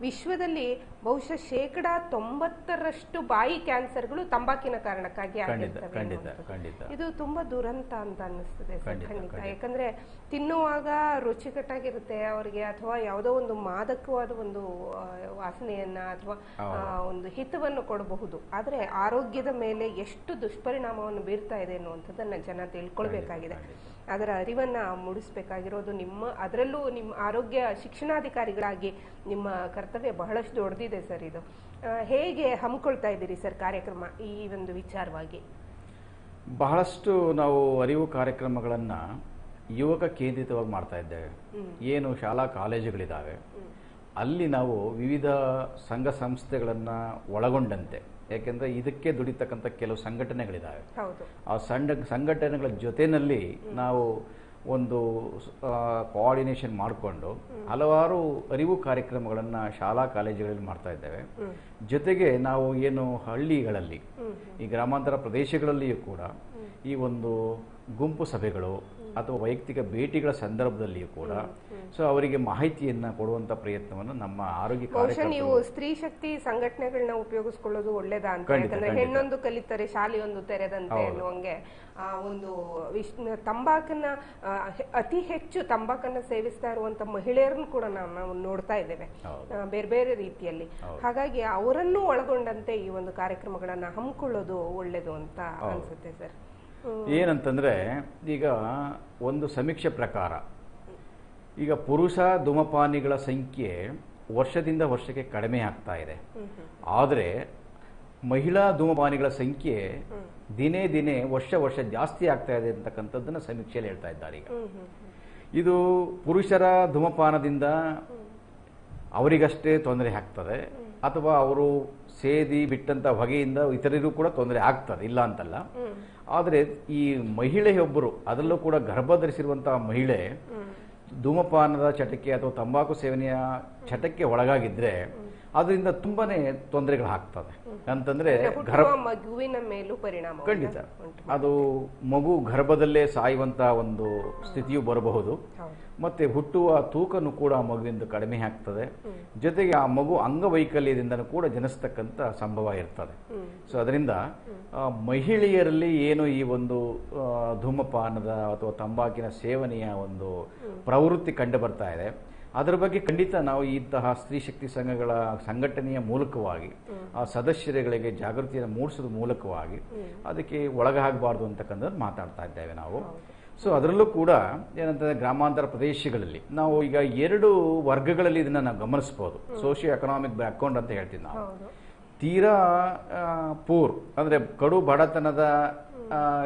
ವಿಶ್ವದಲ್ಲಿ ಬಹುಶಃ ಶೇಕಡ ತೊಂಬತ್ತರಷ್ಟು ಬಾಯಿ ಕ್ಯಾನ್ಸರ್ಗಳು ತಂಬಾಕಿನ ಕಾರಣಕ್ಕಾಗಿ ಆಗಿರ್ತವೆ ಇದು ತುಂಬಾ ದುರಂತ ಅಂತ ಅನ್ನಿಸ್ತದೆ ಖಂಡಿತ. ಯಾಕಂದ್ರೆ ತಿನ್ನುವಾಗ ರುಚಿಕಟ್ಟಾಗಿರುತ್ತೆ ಅವರಿಗೆ ಅಥವಾ ಯಾವುದೋ ಒಂದು ಮಾದಕವಾದ ಒಂದು ವಾಸನೆಯನ್ನ ಅಥವಾ ಒಂದು ಹಿತವನ್ನು ಕೊಡಬಹುದು. ಆದ್ರೆ ಆರೋಗ್ಯದ ಮೇಲೆ ಎಷ್ಟು ದುಷ್ಪರಿಣಾಮವನ್ನು ಬೀರ್ತಾ ಇದೆ ಅನ್ನುವಂಥದ್ದನ್ನ ಜನ ತಿಳ್ಕೊಳ್ಬೇಕಾಗಿದೆ. ಅದರ ಅರಿವನ್ನ ಮೂಡಿಸ್ಬೇಕಾಗಿರೋದು ನಿಮ್ಮ ಅದರಲ್ಲೂ ನಿಮ್ಮ ಆರೋಗ್ಯ ಶಿಕ್ಷಣಾಧಿಕಾರಿಗಳಾಗಿ ನಿಮ್ಮ ಕರ್ತವ್ಯ ಬಹಳಷ್ಟು ದೊಡ್ಡದಿದೆ ಸರ್ ಇದು. ಹೇಗೆ ಹಮ್ಮಿಕೊಳ್ತಾ ಇದ್ದೀರಿ ಸರ್ ಕಾರ್ಯಕ್ರಮ ಈ ಒಂದು ವಿಚಾರವಾಗಿ? ಬಹಳಷ್ಟು ನಾವು ಅರಿವು ಕಾರ್ಯಕ್ರಮಗಳನ್ನು ಯುವಕ ಕೇಂದ್ರಿತವಾಗಿ ಮಾಡ್ತಾ ಇದ್ದೇವೆ. ಏನು ಶಾಲಾ ಕಾಲೇಜುಗಳಿದ್ದಾವೆ ಅಲ್ಲಿ ನಾವು ವಿವಿಧ ಸಂಘ ಸಂಸ್ಥೆಗಳನ್ನು ಒಳಗೊಂಡಂತೆ. ಯಾಕೆಂದರೆ ಇದಕ್ಕೆ ದುಡಿತಕ್ಕಂಥ ಕೆಲವು ಸಂಘಟನೆಗಳಿದ್ದಾವೆ ಆ ಸಂಘ ಸಂಘಟನೆಗಳ ಜೊತೆಯಲ್ಲಿ ನಾವು ಒಂದು ಕೋಆರ್ಡಿನೇಷನ್ ಮಾಡಿಕೊಂಡು ಹಲವಾರು ಅರಿವು ಕಾರ್ಯಕ್ರಮಗಳನ್ನು ಶಾಲಾ ಕಾಲೇಜುಗಳಲ್ಲಿ ಮಾಡ್ತಾ ಇದ್ದೇವೆ. ಜೊತೆಗೆ ನಾವು ಏನು ಹಳ್ಳಿಗಳಲ್ಲಿ ಈ ಗ್ರಾಮಾಂತರ ಪ್ರದೇಶಗಳಲ್ಲಿಯೂ ಕೂಡ ಈ ಒಂದು ಗುಂಪು ಸಭೆಗಳು ಅಥವಾ ವೈಯಕ್ತಿಕ ಭೇಟಿಗಳ ಸಂದರ್ಭದಲ್ಲಿಯೂ ಕೂಡ. ಸೊ ಅವರಿಗೆ ಮಾಹಿತಿಯನ್ನ ಕೊಡುವಂತ ಪ್ರಯತ್ನವನ್ನು ನಮ್ಮ ಆರೋಗ್ಯ ನೀವು ಸ್ತ್ರೀ ಶಕ್ತಿ ಸಂಘಟನೆಗಳನ್ನ ಉಪಯೋಗಿಸ್ಕೊಳ್ಳೋದು ಒಳ್ಳೇದಾ ಅಂತ ಯಾಕಂದ್ರೆ ಹೆಣ್ಣೊಂದು ಕಲಿತರೆ ಶಾಲೆಯೊಂದು ತೆರೆದಂತೆ. ಅನ್ನುವಂಗೆ ಆ ಒಂದು ವಿಶ್ ತಂಬಾಕನ್ನ ಅತಿ ಹೆಚ್ಚು ತಂಬಾಕನ್ನ ಸೇವಿಸ್ತಾ ಇರುವಂತ ಮಹಿಳೆಯರನ್ನು ಕೂಡ ನಾವು ನೋಡ್ತಾ ಇದ್ದೇವೆ. ಬೇರೆ ಬೇರೆ ರೀತಿಯಲ್ಲಿ. ಹಾಗಾಗಿ ಅವರನ್ನು ಒಳಗೊಂಡಂತೆ ಈ ಒಂದು ಕಾರ್ಯಕ್ರಮಗಳನ್ನ ಹಮ್ಮಿಕೊಳ್ಳೋದು ಒಳ್ಳೇದು ಅಂತ ಅನ್ಸುತ್ತೆ ಸರ್. ಏನಂತಂದ್ರೆ, ಈಗ ಒಂದು ಸಮೀಕ್ಷೆ ಪ್ರಕಾರ, ಈಗ ಪುರುಷ ಧೂಮಪಾನಿಗಳ ಸಂಖ್ಯೆ ವರ್ಷದಿಂದ ವರ್ಷಕ್ಕೆ ಕಡಿಮೆ ಆಗ್ತಾ ಇದೆ. ಆದರೆ ಮಹಿಳಾ ಧೂಮಪಾನಿಗಳ ಸಂಖ್ಯೆ ದಿನೇ ದಿನೇ ವರ್ಷ ವರ್ಷ ಜಾಸ್ತಿ ಆಗ್ತಾ ಇದೆ ಅಂತಕ್ಕಂಥದ್ದನ್ನು ಸಮೀಕ್ಷೆಯಲ್ಲಿ ಹೇಳ್ತಾ ಇದ್ದಾರೆ ಈಗ. ಇದು ಪುರುಷರ ಧೂಮಪಾನದಿಂದ ಅವರಿಗಷ್ಟೇ ತೊಂದರೆ ಆಗ್ತದೆ, ಅಥವಾ ಅವರು ಸೇದಿ ಬಿಟ್ಟಂತ ಹೊಗೆಯಿಂದ ಇತರರಿಗೂ ಕೂಡ ತೊಂದರೆ ಆಗ್ತದೆ, ಇಲ್ಲ ಅಂತಲ್ಲ. ಆದರೆ ಈ ಮಹಿಳೆಯೊಬ್ಬರು ಅದರಲ್ಲೂ ಕೂಡ ಗರ್ಭ ಧರಿಸಿರುವಂತಹ ಮಹಿಳೆ ಧೂಮಪಾನದ ಚಟಕ್ಕೆ ಅಥವಾ ತಂಬಾಕು ಸೇವನೆಯ ಚಟಕ್ಕೆ ಒಳಗಾಗಿದ್ರೆ ಅದರಿಂದ ತುಂಬಾನೇ ತೊಂದರೆಗಳಾಗ್ತದೆ ಅಂತಂದ್ರೆ ಗರ್ಭ ಮಗುವಿನ ಮೇಲೂ ಪರಿಣಾಮ ಖಂಡಿತ. ಅದು ಮಗು ಗರ್ಭದಲ್ಲೇ ಸಾಯುವಂತ ಒಂದು ಸ್ಥಿತಿಯು ಬರಬಹುದು. ಮತ್ತೆ ಹುಟ್ಟುವ ತೂಕನು ಕೂಡ ಮಗುವಿಂದ ಕಡಿಮೆ ಆಗ್ತದೆ. ಜೊತೆಗೆ ಆ ಮಗು ಅಂಗವೈಕಲ್ಯದಿಂದನೂ ಕೂಡ ಜನಿಸ್ತಕ್ಕಂಥ ಸಂಭವ ಇರ್ತದೆ. ಸೊ ಅದರಿಂದ ಮಹಿಳೆಯರಲ್ಲಿ ಏನು ಈ ಒಂದು ಧೂಮಪಾನದ ಅಥವಾ ತಂಬಾಕಿನ ಸೇವನೆಯ ಒಂದು ಪ್ರವೃತ್ತಿ ಕಂಡು ಬರ್ತಾ ಇದೆ. ಅದರ ಬಗ್ಗೆ ಖಂಡಿತ ನಾವು ಇಂತಹ ಸ್ತ್ರೀ ಶಕ್ತಿ ಸಂಘಗಳ ಸಂಘಟನೆಯ ಮೂಲಕವಾಗಿ ಆ ಸದಸ್ಯರುಗಳಿಗೆ ಜಾಗೃತಿಯನ್ನು ಮೂಡಿಸೋದ್ರ ಮೂಲಕವಾಗಿ ಅದಕ್ಕೆ ಒಳಗಾಗಬಾರ್ದು ಅಂತಕ್ಕಂಥದ್ದು ಮಾತಾಡ್ತಾ ಇದ್ದೇವೆ ನಾವು. ಸೊ ಅದರಲ್ಲೂ ಕೂಡ ಏನಂತಂದ್ರೆ ಗ್ರಾಮಾಂತರ ಪ್ರದೇಶಗಳಲ್ಲಿ ನಾವು ಈಗ ಎರಡು ವರ್ಗಗಳಲ್ಲಿ ಇದನ್ನ ನಾವು ಗಮನಿಸಬಹುದು ಸೋಷಿಯೋ ಎಕನಾಮಿಕ್ ಬ್ಯಾಕ್ಗ್ರೌಂಡ್ ಅಂತ ಹೇಳ್ತೀವಿ ನಾವು. ತೀರಾ ಪೂರ್ ಅಂದ್ರೆ ಕಡು ಬಡತನದ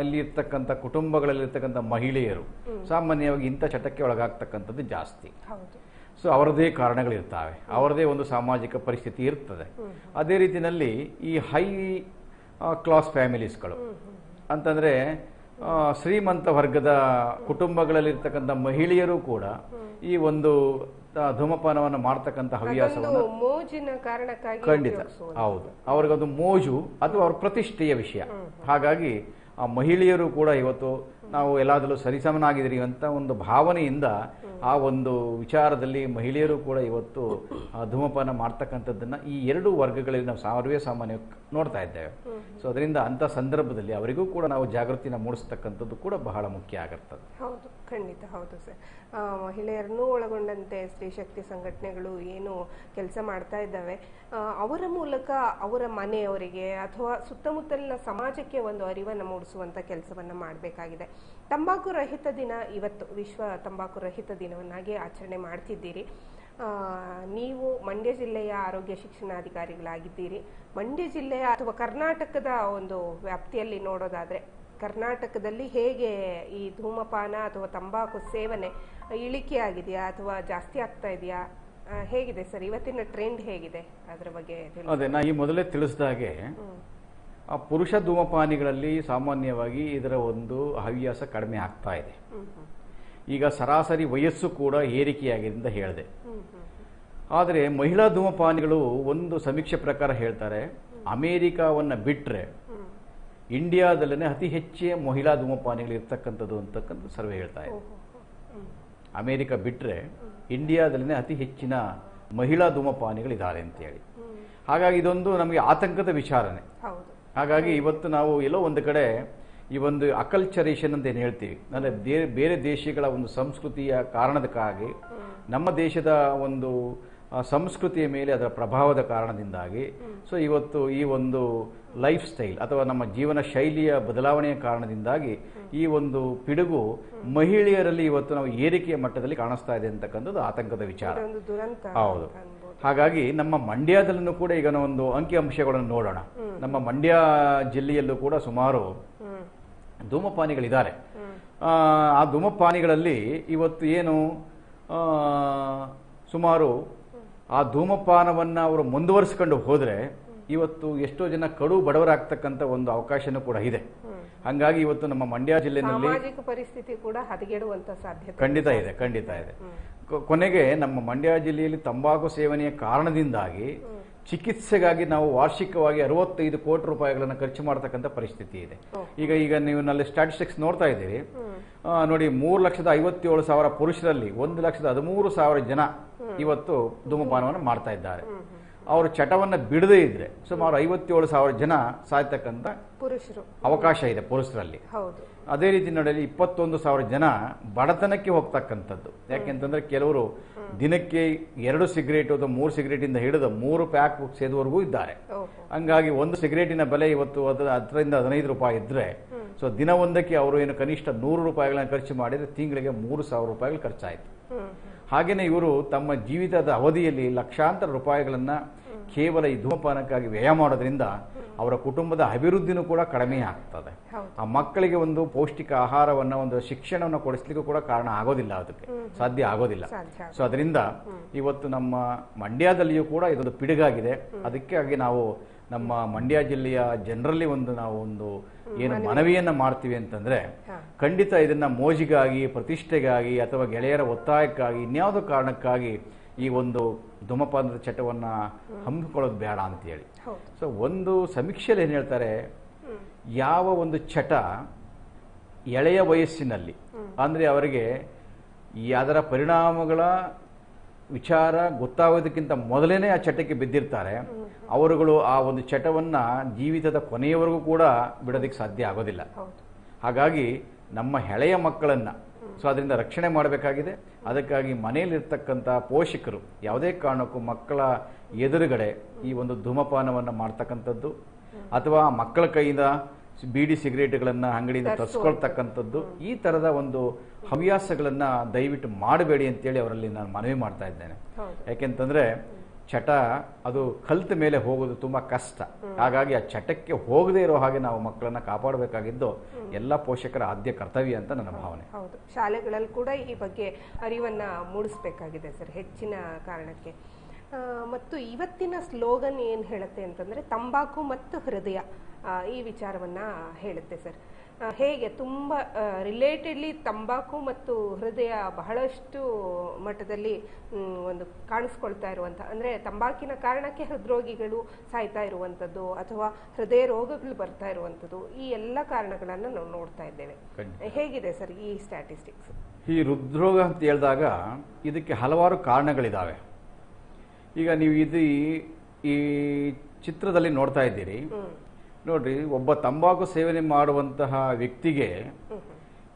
ಅಲ್ಲಿ ಇರ್ತಕ್ಕಂಥ ಕುಟುಂಬಗಳಲ್ಲಿ ಇರ್ತಕ್ಕಂಥ ಮಹಿಳೆಯರು ಸಾಮಾನ್ಯವಾಗಿ ಇಂಥ ಚಟಕ್ಕೆ ಒಳಗಾಗ್ತಕ್ಕಂಥದ್ದು ಜಾಸ್ತಿ. ಸೊ ಅವರದೇ ಕಾರಣಗಳಿರ್ತಾವೆ ಅವರದೇ ಒಂದು ಸಾಮಾಜಿಕ ಪರಿಸ್ಥಿತಿ ಇರ್ತದೆ. ಅದೇ ರೀತಿಯಲ್ಲಿ ಈ ಹೈ ಕ್ಲಾಸ್ ಫ್ಯಾಮಿಲೀಸ್ಗಳು ಅಂತಂದರೆ ಶ್ರೀಮಂತ ವರ್ಗದ ಕುಟುಂಬಗಳಲ್ಲಿರ್ತಕ್ಕಂಥ ಮಹಿಳೆಯರು ಕೂಡ ಈ ಒಂದು ಧೂಮಪಾನವನ್ನು ಮಾಡ್ತಕ್ಕಂಥ ಹವ್ಯಾಸವನ್ನು ಮೋಜಿನ ಕಾರಣಕ್ಕಾಗಿ ಖಂಡಿತ. ಹೌದು. ಅವ್ರಿಗೊಂದು ಮೋಜು ಅಥವಾ ಅವ್ರ ಪ್ರತಿಷ್ಠೆಯ ವಿಷಯ. ಹಾಗಾಗಿ ಆ ಮಹಿಳೆಯರು ಕೂಡ ಇವತ್ತು ನಾವು ಎಲ್ಲಾದರೂ ಸರಿಸಮನಾಗಿದ್ದೀರಿ ಅಂತ ಒಂದು ಭಾವನೆಯಿಂದ ಆ ಒಂದು ವಿಚಾರದಲ್ಲಿ ಮಹಿಳೆಯರು ಕೂಡ ಇವತ್ತು ಧೂಮಪಾನ ಮಾಡ್ತಕ್ಕಂಥದ್ದನ್ನು ಈ ಎರಡು ವರ್ಗಗಳಲ್ಲಿ ನಾವು ಸರ್ವೇ ಸಾಮಾನ್ಯ ನೋಡ್ತಾ ಇದ್ದೇವೆ. ಸೊ ಅದರಿಂದ ಅಂತ ಸಂದರ್ಭದಲ್ಲಿ ಅವರಿಗೂ ಕೂಡ ನಾವು ಜಾಗೃತಿನ ಮೂಡಿಸ್ತಕ್ಕಂಥದ್ದು ಕೂಡ ಬಹಳ ಮುಖ್ಯ ಆಗಿರ್ತದೆ. ಖಂಡಿತ, ಹೌದು ಸರ್. ಮಹಿಳೆಯರನ್ನು ಒಳಗೊಂಡಂತೆ ಸ್ತ್ರೀ ಶಕ್ತಿ ಸಂಘಟನೆಗಳು ಏನು ಕೆಲಸ ಮಾಡ್ತಾ ಇದ್ದಾವೆ. ಅವರ ಮೂಲಕ ಅವರ ಮನೆಯವರಿಗೆ ಅಥವಾ ಸುತ್ತಮುತ್ತಲಿನ ಸಮಾಜಕ್ಕೆ ಒಂದು ಅರಿವನ್ನು ಮೂಡಿಸುವಂತ ಕೆಲಸವನ್ನು ಮಾಡಬೇಕಾಗಿದೆ. ತಂಬಾಕು ರಹಿತ ದಿನ ಇವತ್ತು, ವಿಶ್ವ ತಂಬಾಕು ರಹಿತ ದಿನವನ್ನಾಗಿ ಆಚರಣೆ ಮಾಡ್ತಿದ್ದೀರಿ. ನೀವು ಮಂಡ್ಯ ಜಿಲ್ಲೆಯ ಆರೋಗ್ಯ ಶಿಕ್ಷಣಾಧಿಕಾರಿಗಳಾಗಿದ್ದೀರಿ. ಮಂಡ್ಯ ಜಿಲ್ಲೆಯ ಅಥವಾ ಕರ್ನಾಟಕದ ಒಂದು ವ್ಯಾಪ್ತಿಯಲ್ಲಿ ನೋಡೋದಾದ್ರೆ ಕರ್ನಾಟಕದಲ್ಲಿ ಹೇಗೆ ಈ ಧೂಮಪಾನ ಅಥವಾ ತಂಬಾಕು ಸೇವನೆ ಇಳಿಕೆ ಆಗಿದೆಯಾ ಅಥವಾ ಜಾಸ್ತಿ ಆಗ್ತಾ ಇದೆಯಾ? ಹೇಗಿದೆ ಸರ್? ಇವತ್ತಿನ ಟ್ರೆಂಡ್ ಹೇಗಿದೆ ಅದರ ಬಗ್ಗೆ. ಅದೇ ನಾ ಈ ಮೊದಲೇ ತಿಳಿಸಿದಾಗೆ ಆ ಪುರುಷ ಧೂಮಪಾನಿಗಳಲ್ಲಿ ಸಾಮಾನ್ಯವಾಗಿ ಇದರ ಒಂದು ಹವ್ಯಾಸ ಕಡಿಮೆ ಆಗ್ತಾ ಇದೆ. ಈಗ ಸರಾಸರಿ ವಯಸ್ಸು ಕೂಡ ಏರಿಕೆಯಾಗಿದೆ ಅಂತ ಹೇಳಿದೆ ಆದರೆ ಮಹಿಳಾ ಧೂಮಪಾನಿಗಳು ಒಂದು ಸಮೀಕ್ಷೆ ಪ್ರಕಾರ ಹೇಳ್ತಾರೆ ಅಮೇರಿಕಾವನ್ನು ಬಿಟ್ರೆ ಇಂಡಿಯಾದಲ್ಲೇ ಅತಿ ಹೆಚ್ಚೇ ಮಹಿಳಾ ಧೂಮಪಾನಿಗಳು ಇರ್ತಕ್ಕಂಥದ್ದು ಅಂತಕ್ಕಂಥ ಸರ್ವೆ ಹೇಳ್ತಾ ಇದೆ. ಅಮೇರಿಕ ಬಿಟ್ಟರೆ ಇಂಡಿಯಾದಲ್ಲೇ ಅತಿ ಹೆಚ್ಚಿನ ಮಹಿಳಾ ಧೂಮಪಾನಿಗಳಿದ್ದಾರೆ ಅಂತೇಳಿ. ಹಾಗಾಗಿ ಇದೊಂದು ನಮಗೆ ಆತಂಕದ ವಿಚಾರನೆ. ಹಾಗಾಗಿ ಇವತ್ತು ನಾವು ಎಲ್ಲೋ ಒಂದು ಕಡೆ ಈ ಒಂದು ಅಕಲ್ಚರೇಷನ್ ಅಂತ ಏನು ಹೇಳ್ತೀವಿ? ಅಂದರೆ ಬೇರೆ ಬೇರೆ ದೇಶಗಳ ಒಂದು ಸಂಸ್ಕೃತಿಯ ಕಾರಣದಕ್ಕಾಗಿ ನಮ್ಮ ದೇಶದ ಒಂದು ಸಂಸ್ಕೃತಿಯ ಮೇಲೆ ಅದರ ಪ್ರಭಾವದ ಕಾರಣದಿಂದಾಗಿ. ಸೊ ಇವತ್ತು ಈ ಒಂದು ಲೈಫ್ ಸ್ಟೈಲ್ ಅಥವಾ ನಮ್ಮ ಜೀವನ ಶೈಲಿಯ ಬದಲಾವಣೆಯ ಕಾರಣದಿಂದಾಗಿ ಈ ಒಂದು ಪಿಡುಗು ಮಹಿಳೆಯರಲ್ಲಿ ಇವತ್ತು ನಾವು ಏರಿಕೆಯ ಮಟ್ಟದಲ್ಲಿ ಕಾಣಿಸ್ತಾ ಇದೆ ಅಂತಕ್ಕಂಥದ್ದು ಆತಂಕದ ವಿಚಾರ. ಹೌದು. ಹಾಗಾಗಿ ನಮ್ಮ ಮಂಡ್ಯದಲ್ಲೂ ಕೂಡ ಈಗ ನಾವು ಒಂದು ಅಂಕಿ ಅಂಶಗಳನ್ನು ನೋಡೋಣ. ನಮ್ಮ ಮಂಡ್ಯ ಜಿಲ್ಲೆಯಲ್ಲೂ ಕೂಡ ಸುಮಾರು ಧೂಮಪಾನಿಗಳಿದ್ದಾರೆ. ಆ, ಧೂಮಪಾನಿಗಳಲ್ಲಿ ಇವತ್ತು ಏನು ಸುಮಾರು ಆ ಧೂಮಪಾನವನ್ನ ಅವರು ಮುಂದುವರಿಸ್ಕೊಂಡು ಹೋದರೆ ಇವತ್ತು ಎಷ್ಟೋ ಜನ ಕಡು ಬಡವರಾಗ್ತಕ್ಕಂಥ ಒಂದು ಅವಕಾಶನೂ ಕೂಡ ಇದೆ. ಹಂಗಾಗಿ ಇವತ್ತು ನಮ್ಮ ಮಂಡ್ಯ ಜಿಲ್ಲೆನಲ್ಲಿ ಪರಿಸ್ಥಿತಿ ಕೂಡ ಹದಗೆಡುವಂತ ಸಾಧ್ಯತೆ ಖಂಡಿತ ಇದೆ ಖಂಡಿತ ಇದೆ. ಕೊನೆಗೆ ನಮ್ಮ ಮಂಡ್ಯ ಜಿಲ್ಲೆಯಲ್ಲಿ ತಂಬಾಕು ಸೇವನೆಯ ಕಾರಣದಿಂದಾಗಿ ಚಿಕಿತ್ಸೆಗಾಗಿ ನಾವು ವಾರ್ಷಿಕವಾಗಿ ಅರವತ್ತೈದು ಕೋಟಿ ರೂಪಾಯಿಗಳನ್ನು ಖರ್ಚು ಮಾಡತಕ್ಕಂಥ ಪರಿಸ್ಥಿತಿ ಇದೆ. ಈಗ ಈಗ ನೀವು ನಲ್ಲಿ ಸ್ಟಾಟಿಸ್ಟಿಕ್ಸ್ ನೋಡ್ತಾ ಇದ್ದೀರಿ. ನೋಡಿ ಮೂರು ಲಕ್ಷದ ಐವತ್ತೇಳು ಸಾವಿರ ಪುರುಷರಲ್ಲಿ ಒಂದು ಲಕ್ಷದ ಹದಿಮೂರು ಸಾವಿರ ಜನ ಇವತ್ತು ಧೂಮಪಾನವನ್ನು ಮಾಡ್ತಾ ಇದ್ದಾರೆ. ಅವರು ಚಟವನ್ನು ಬಿಡದೇ ಇದ್ರೆ ಸುಮಾರು ಐವತ್ತೇಳು ಸಾವಿರ ಜನ ಸಾಯ್ತಕ್ಕಂಥ ಪುರುಷರು. ಅವಕಾಶ ಇದೆ ಪುರುಷರಲ್ಲಿ. ಹೌದು. ಅದೇ ರೀತಿ ನೋಡಲಿ ಇಪ್ಪತ್ತೊಂದು ಸಾವಿರ ಜನ ಬಡತನಕ್ಕೆ ಹೋಗ್ತಕ್ಕಂಥದ್ದು. ಯಾಕೆಂತಂದ್ರೆ ಕೆಲವರು ದಿನಕ್ಕೆ ಎರಡು ಸಿಗರೇಟ್ ಅಥವಾ ಮೂರು ಸಿಗರೇಟಿಂದ ಹಿಡಿದು ಮೂರು ಪ್ಯಾಕ್ ಸೇದುವರೆಗೂ ಇದ್ದಾರೆ. ಹಂಗಾಗಿ ಒಂದು ಸಿಗರೇಟಿನ ಬೆಲೆ ಇವತ್ತು ಅದರ ಹತ್ತರಿಂದ ಹದಿನೈದು ರೂಪಾಯಿ ಇದ್ರೆ ಸೊ ದಿನವೊಂದಕ್ಕೆ ಅವರು ಏನು ಕನಿಷ್ಠ ನೂರು ರೂಪಾಯಿಗಳನ್ನ ಖರ್ಚು ಮಾಡಿದ್ರೆ ತಿಂಗಳಿಗೆ ಮೂರು ಸಾವಿರ ರೂಪಾಯಿಗಳು ಖರ್ಚಾಯಿತು. ಹಾಗೇನೆ ಇವರು ತಮ್ಮ ಜೀವಿತದ ಅವಧಿಯಲ್ಲಿ ಲಕ್ಷಾಂತರ ರೂಪಾಯಿಗಳನ್ನ ಕೇವಲ ಈ ಧೂಮಪಾನಕ್ಕಾಗಿ ವ್ಯಯ ಮಾಡೋದ್ರಿಂದ ಅವರ ಕುಟುಂಬದ ಅಭಿವೃದ್ಧಿನೂ ಕೂಡ ಕಡಿಮೆ ಆಗ್ತದೆ. ಆ ಮಕ್ಕಳಿಗೆ ಒಂದು ಪೌಷ್ಟಿಕ ಆಹಾರವನ್ನು ಒಂದು ಶಿಕ್ಷಣವನ್ನು ಕೊಡಿಸ್ಲಿಕ್ಕೂ ಕೂಡ ಕಾರಣ ಆಗೋದಿಲ್ಲ ಅದಕ್ಕೆ. ಸಾಧ್ಯ ಆಗೋದಿಲ್ಲ. ಸೊ ಅದರಿಂದ ಇವತ್ತು ನಮ್ಮ ಮಂಡ್ಯದಲ್ಲಿಯೂ ಕೂಡ ಇದೊಂದು ಪಿಡುಗಾಗಿದೆ. ಅದಕ್ಕಾಗಿ ನಾವು ನಮ್ಮ ಮಂಡ್ಯ ಜಿಲ್ಲೆಯ ಜನರಲ್ಲಿ ಒಂದು ನಾವು ಒಂದು ಏನು ಮನವಿಯನ್ನ ಮಾಡ್ತೀವಿ ಅಂತಂದ್ರೆ ಖಂಡಿತ ಇದನ್ನ ಮೋಜಿಗಾಗಿ ಪ್ರತಿಷ್ಠೆಗಾಗಿ ಅಥವಾ ಗೆಳೆಯರ ಒತ್ತಾಯಕ್ಕಾಗಿ ಇನ್ಯಾವುದೋ ಕಾರಣಕ್ಕಾಗಿ ಈ ಒಂದು ಧೂಮಪಾನದ ಚಟವನ್ನ ಹಮ್ಮಿಕೊಳ್ಳೋದು ಬೇಡ ಅಂತೇಳಿ. ಹೇಳಿ ಸೊ ಒಂದು ಸಮೀಕ್ಷೆಯಲ್ಲಿ ಏನು ಹೇಳ್ತಾರೆ? ಯಾವ ಒಂದು ಚಟ ಎಳೆಯ ವಯಸ್ಸಿನಲ್ಲಿ ಅಂದರೆ ಅವರಿಗೆ ಅದರ ಪರಿಣಾಮಗಳ ವಿಚಾರ ಗೊತ್ತಾಗೋದಕ್ಕಿಂತ ಮೊದಲೇ ಆ ಚಟಕ್ಕೆ ಬಿದ್ದಿರ್ತಾರೆ. ಅವರುಗಳು ಆ ಒಂದು ಚಟವನ್ನ ಜೀವಿತದ ಕೊನೆಯವರೆಗೂ ಕೂಡ ಬಿಡೋದಕ್ಕೆ ಸಾಧ್ಯ ಆಗೋದಿಲ್ಲ. ಹಾಗಾಗಿ ನಮ್ಮ ಹೆಳೆಯ ಮಕ್ಕಳನ್ನ ಸೊ ಅದರಿಂದ ರಕ್ಷಣೆ ಮಾಡಬೇಕಾಗಿದೆ. ಅದಕ್ಕಾಗಿ ಮನೆಯಲ್ಲಿರ್ತಕ್ಕಂಥ ಪೋಷಕರು ಯಾವುದೇ ಕಾರಣಕ್ಕೂ ಮಕ್ಕಳ ಎದುರುಗಡೆ ಈ ಒಂದು ಧೂಮಪಾನವನ್ನು ಮಾಡ್ತಕ್ಕಂಥದ್ದು ಅಥವಾ ಮಕ್ಕಳ ಕೈಯಿಂದ ಬೀಡಿ ಸಿಗರೇಟ್ಗಳನ್ನು ಅಂಗಡಿಯಿಂದ ತರಿಸ್ಕೊಳ್ತಕ್ಕಂಥದ್ದು ಈ ಥರದ ಒಂದು ಹವ್ಯಾಸಗಳನ್ನ ದಯವಿಟ್ಟು ಮಾಡಬೇಡಿ ಅಂತೇಳಿ ಅವರಲ್ಲಿ ನಾನು ಮನವಿ ಮಾಡ್ತಾ ಇದ್ದೇನೆ. ಯಾಕೆಂತಂದರೆ ಚಟ ಅದು ಕಲ್ತ ಮೇಲೆ ಹೋಗೋದು ತುಂಬ ಕಷ್ಟ. ಹಾಗಾಗಿ ಆ ಚಟಕ್ಕೆ ಹೋಗದೇ ಇರೋ ಹಾಗೆ ನಾವು ಮಕ್ಕಳನ್ನ ಕಾಪಾಡಬೇಕಾಗಿದ್ದು ಎಲ್ಲ ಪೋಷಕರ ಆದ್ಯ ಕರ್ತವ್ಯ ಅಂತ ನನ್ನ ಭಾವನೆ. ಹೌದು. ಶಾಲೆಗಳಲ್ಲಿ ಕೂಡ ಈ ಬಗ್ಗೆ ಅರಿವನ್ನ ಮೂಡಿಸ್ಬೇಕಾಗಿದೆ ಸರ್ ಹೆಚ್ಚಿನ ಕಾರಣಕ್ಕೆ. ಮತ್ತು ಇವತ್ತಿನ ಸ್ಲೋಗನ್ ಏನು ಹೇಳುತ್ತೆ ಅಂತಂದ್ರೆ ತಂಬಾಕು ಮತ್ತು ಹೃದಯ. ಈ ವಿಚಾರವನ್ನ ಹೇಳುತ್ತೆ ಸರ್. ಹೇಗೆ ತುಂಬ ರಿಲೇಟೆಡ್ಲಿ ತಂಬಾಕು ಮತ್ತು ಹೃದಯ ಬಹಳಷ್ಟು ಮಟ್ಟದಲ್ಲಿ ಒಂದು ಕಾಣಿಸ್ಕೊಳ್ತಾ ಇರುವಂಥ ಅಂದರೆ ತಂಬಾಕಿನ ಕಾರಣಕ್ಕೆ ಹೃದ್ರೋಗಿಗಳು ಸಾಯ್ತಾ ಇರುವಂಥದ್ದು ಅಥವಾ ಹೃದಯ ರೋಗಗಳು ಬರ್ತಾ ಇರುವಂಥದ್ದು ಈ ಎಲ್ಲ ಕಾರಣಗಳನ್ನು ನಾವು ನೋಡ್ತಾ ಇದ್ದೇವೆ. ಹೇಗಿದೆ ಸರ್ ಈ ಸ್ಟ್ಯಾಟಿಸ್ಟಿಕ್ಸ್ ಈ ಹೃದ್ರೋಗ ಅಂತ ಹೇಳಿದಾಗ ಇದಕ್ಕೆ ಹಲವಾರು ಕಾರಣಗಳಿದಾವೆ. ಈಗ ನೀವು ಇದು ಈ ಚಿತ್ರದಲ್ಲಿ ನೋಡ್ತಾ ಇದ್ದೀರಿ. ನೋಡ್ರಿ ಒಬ್ಬ ತಂಬಾಕು ಸೇವನೆ ಮಾಡುವಂತಹ ವ್ಯಕ್ತಿಗೆ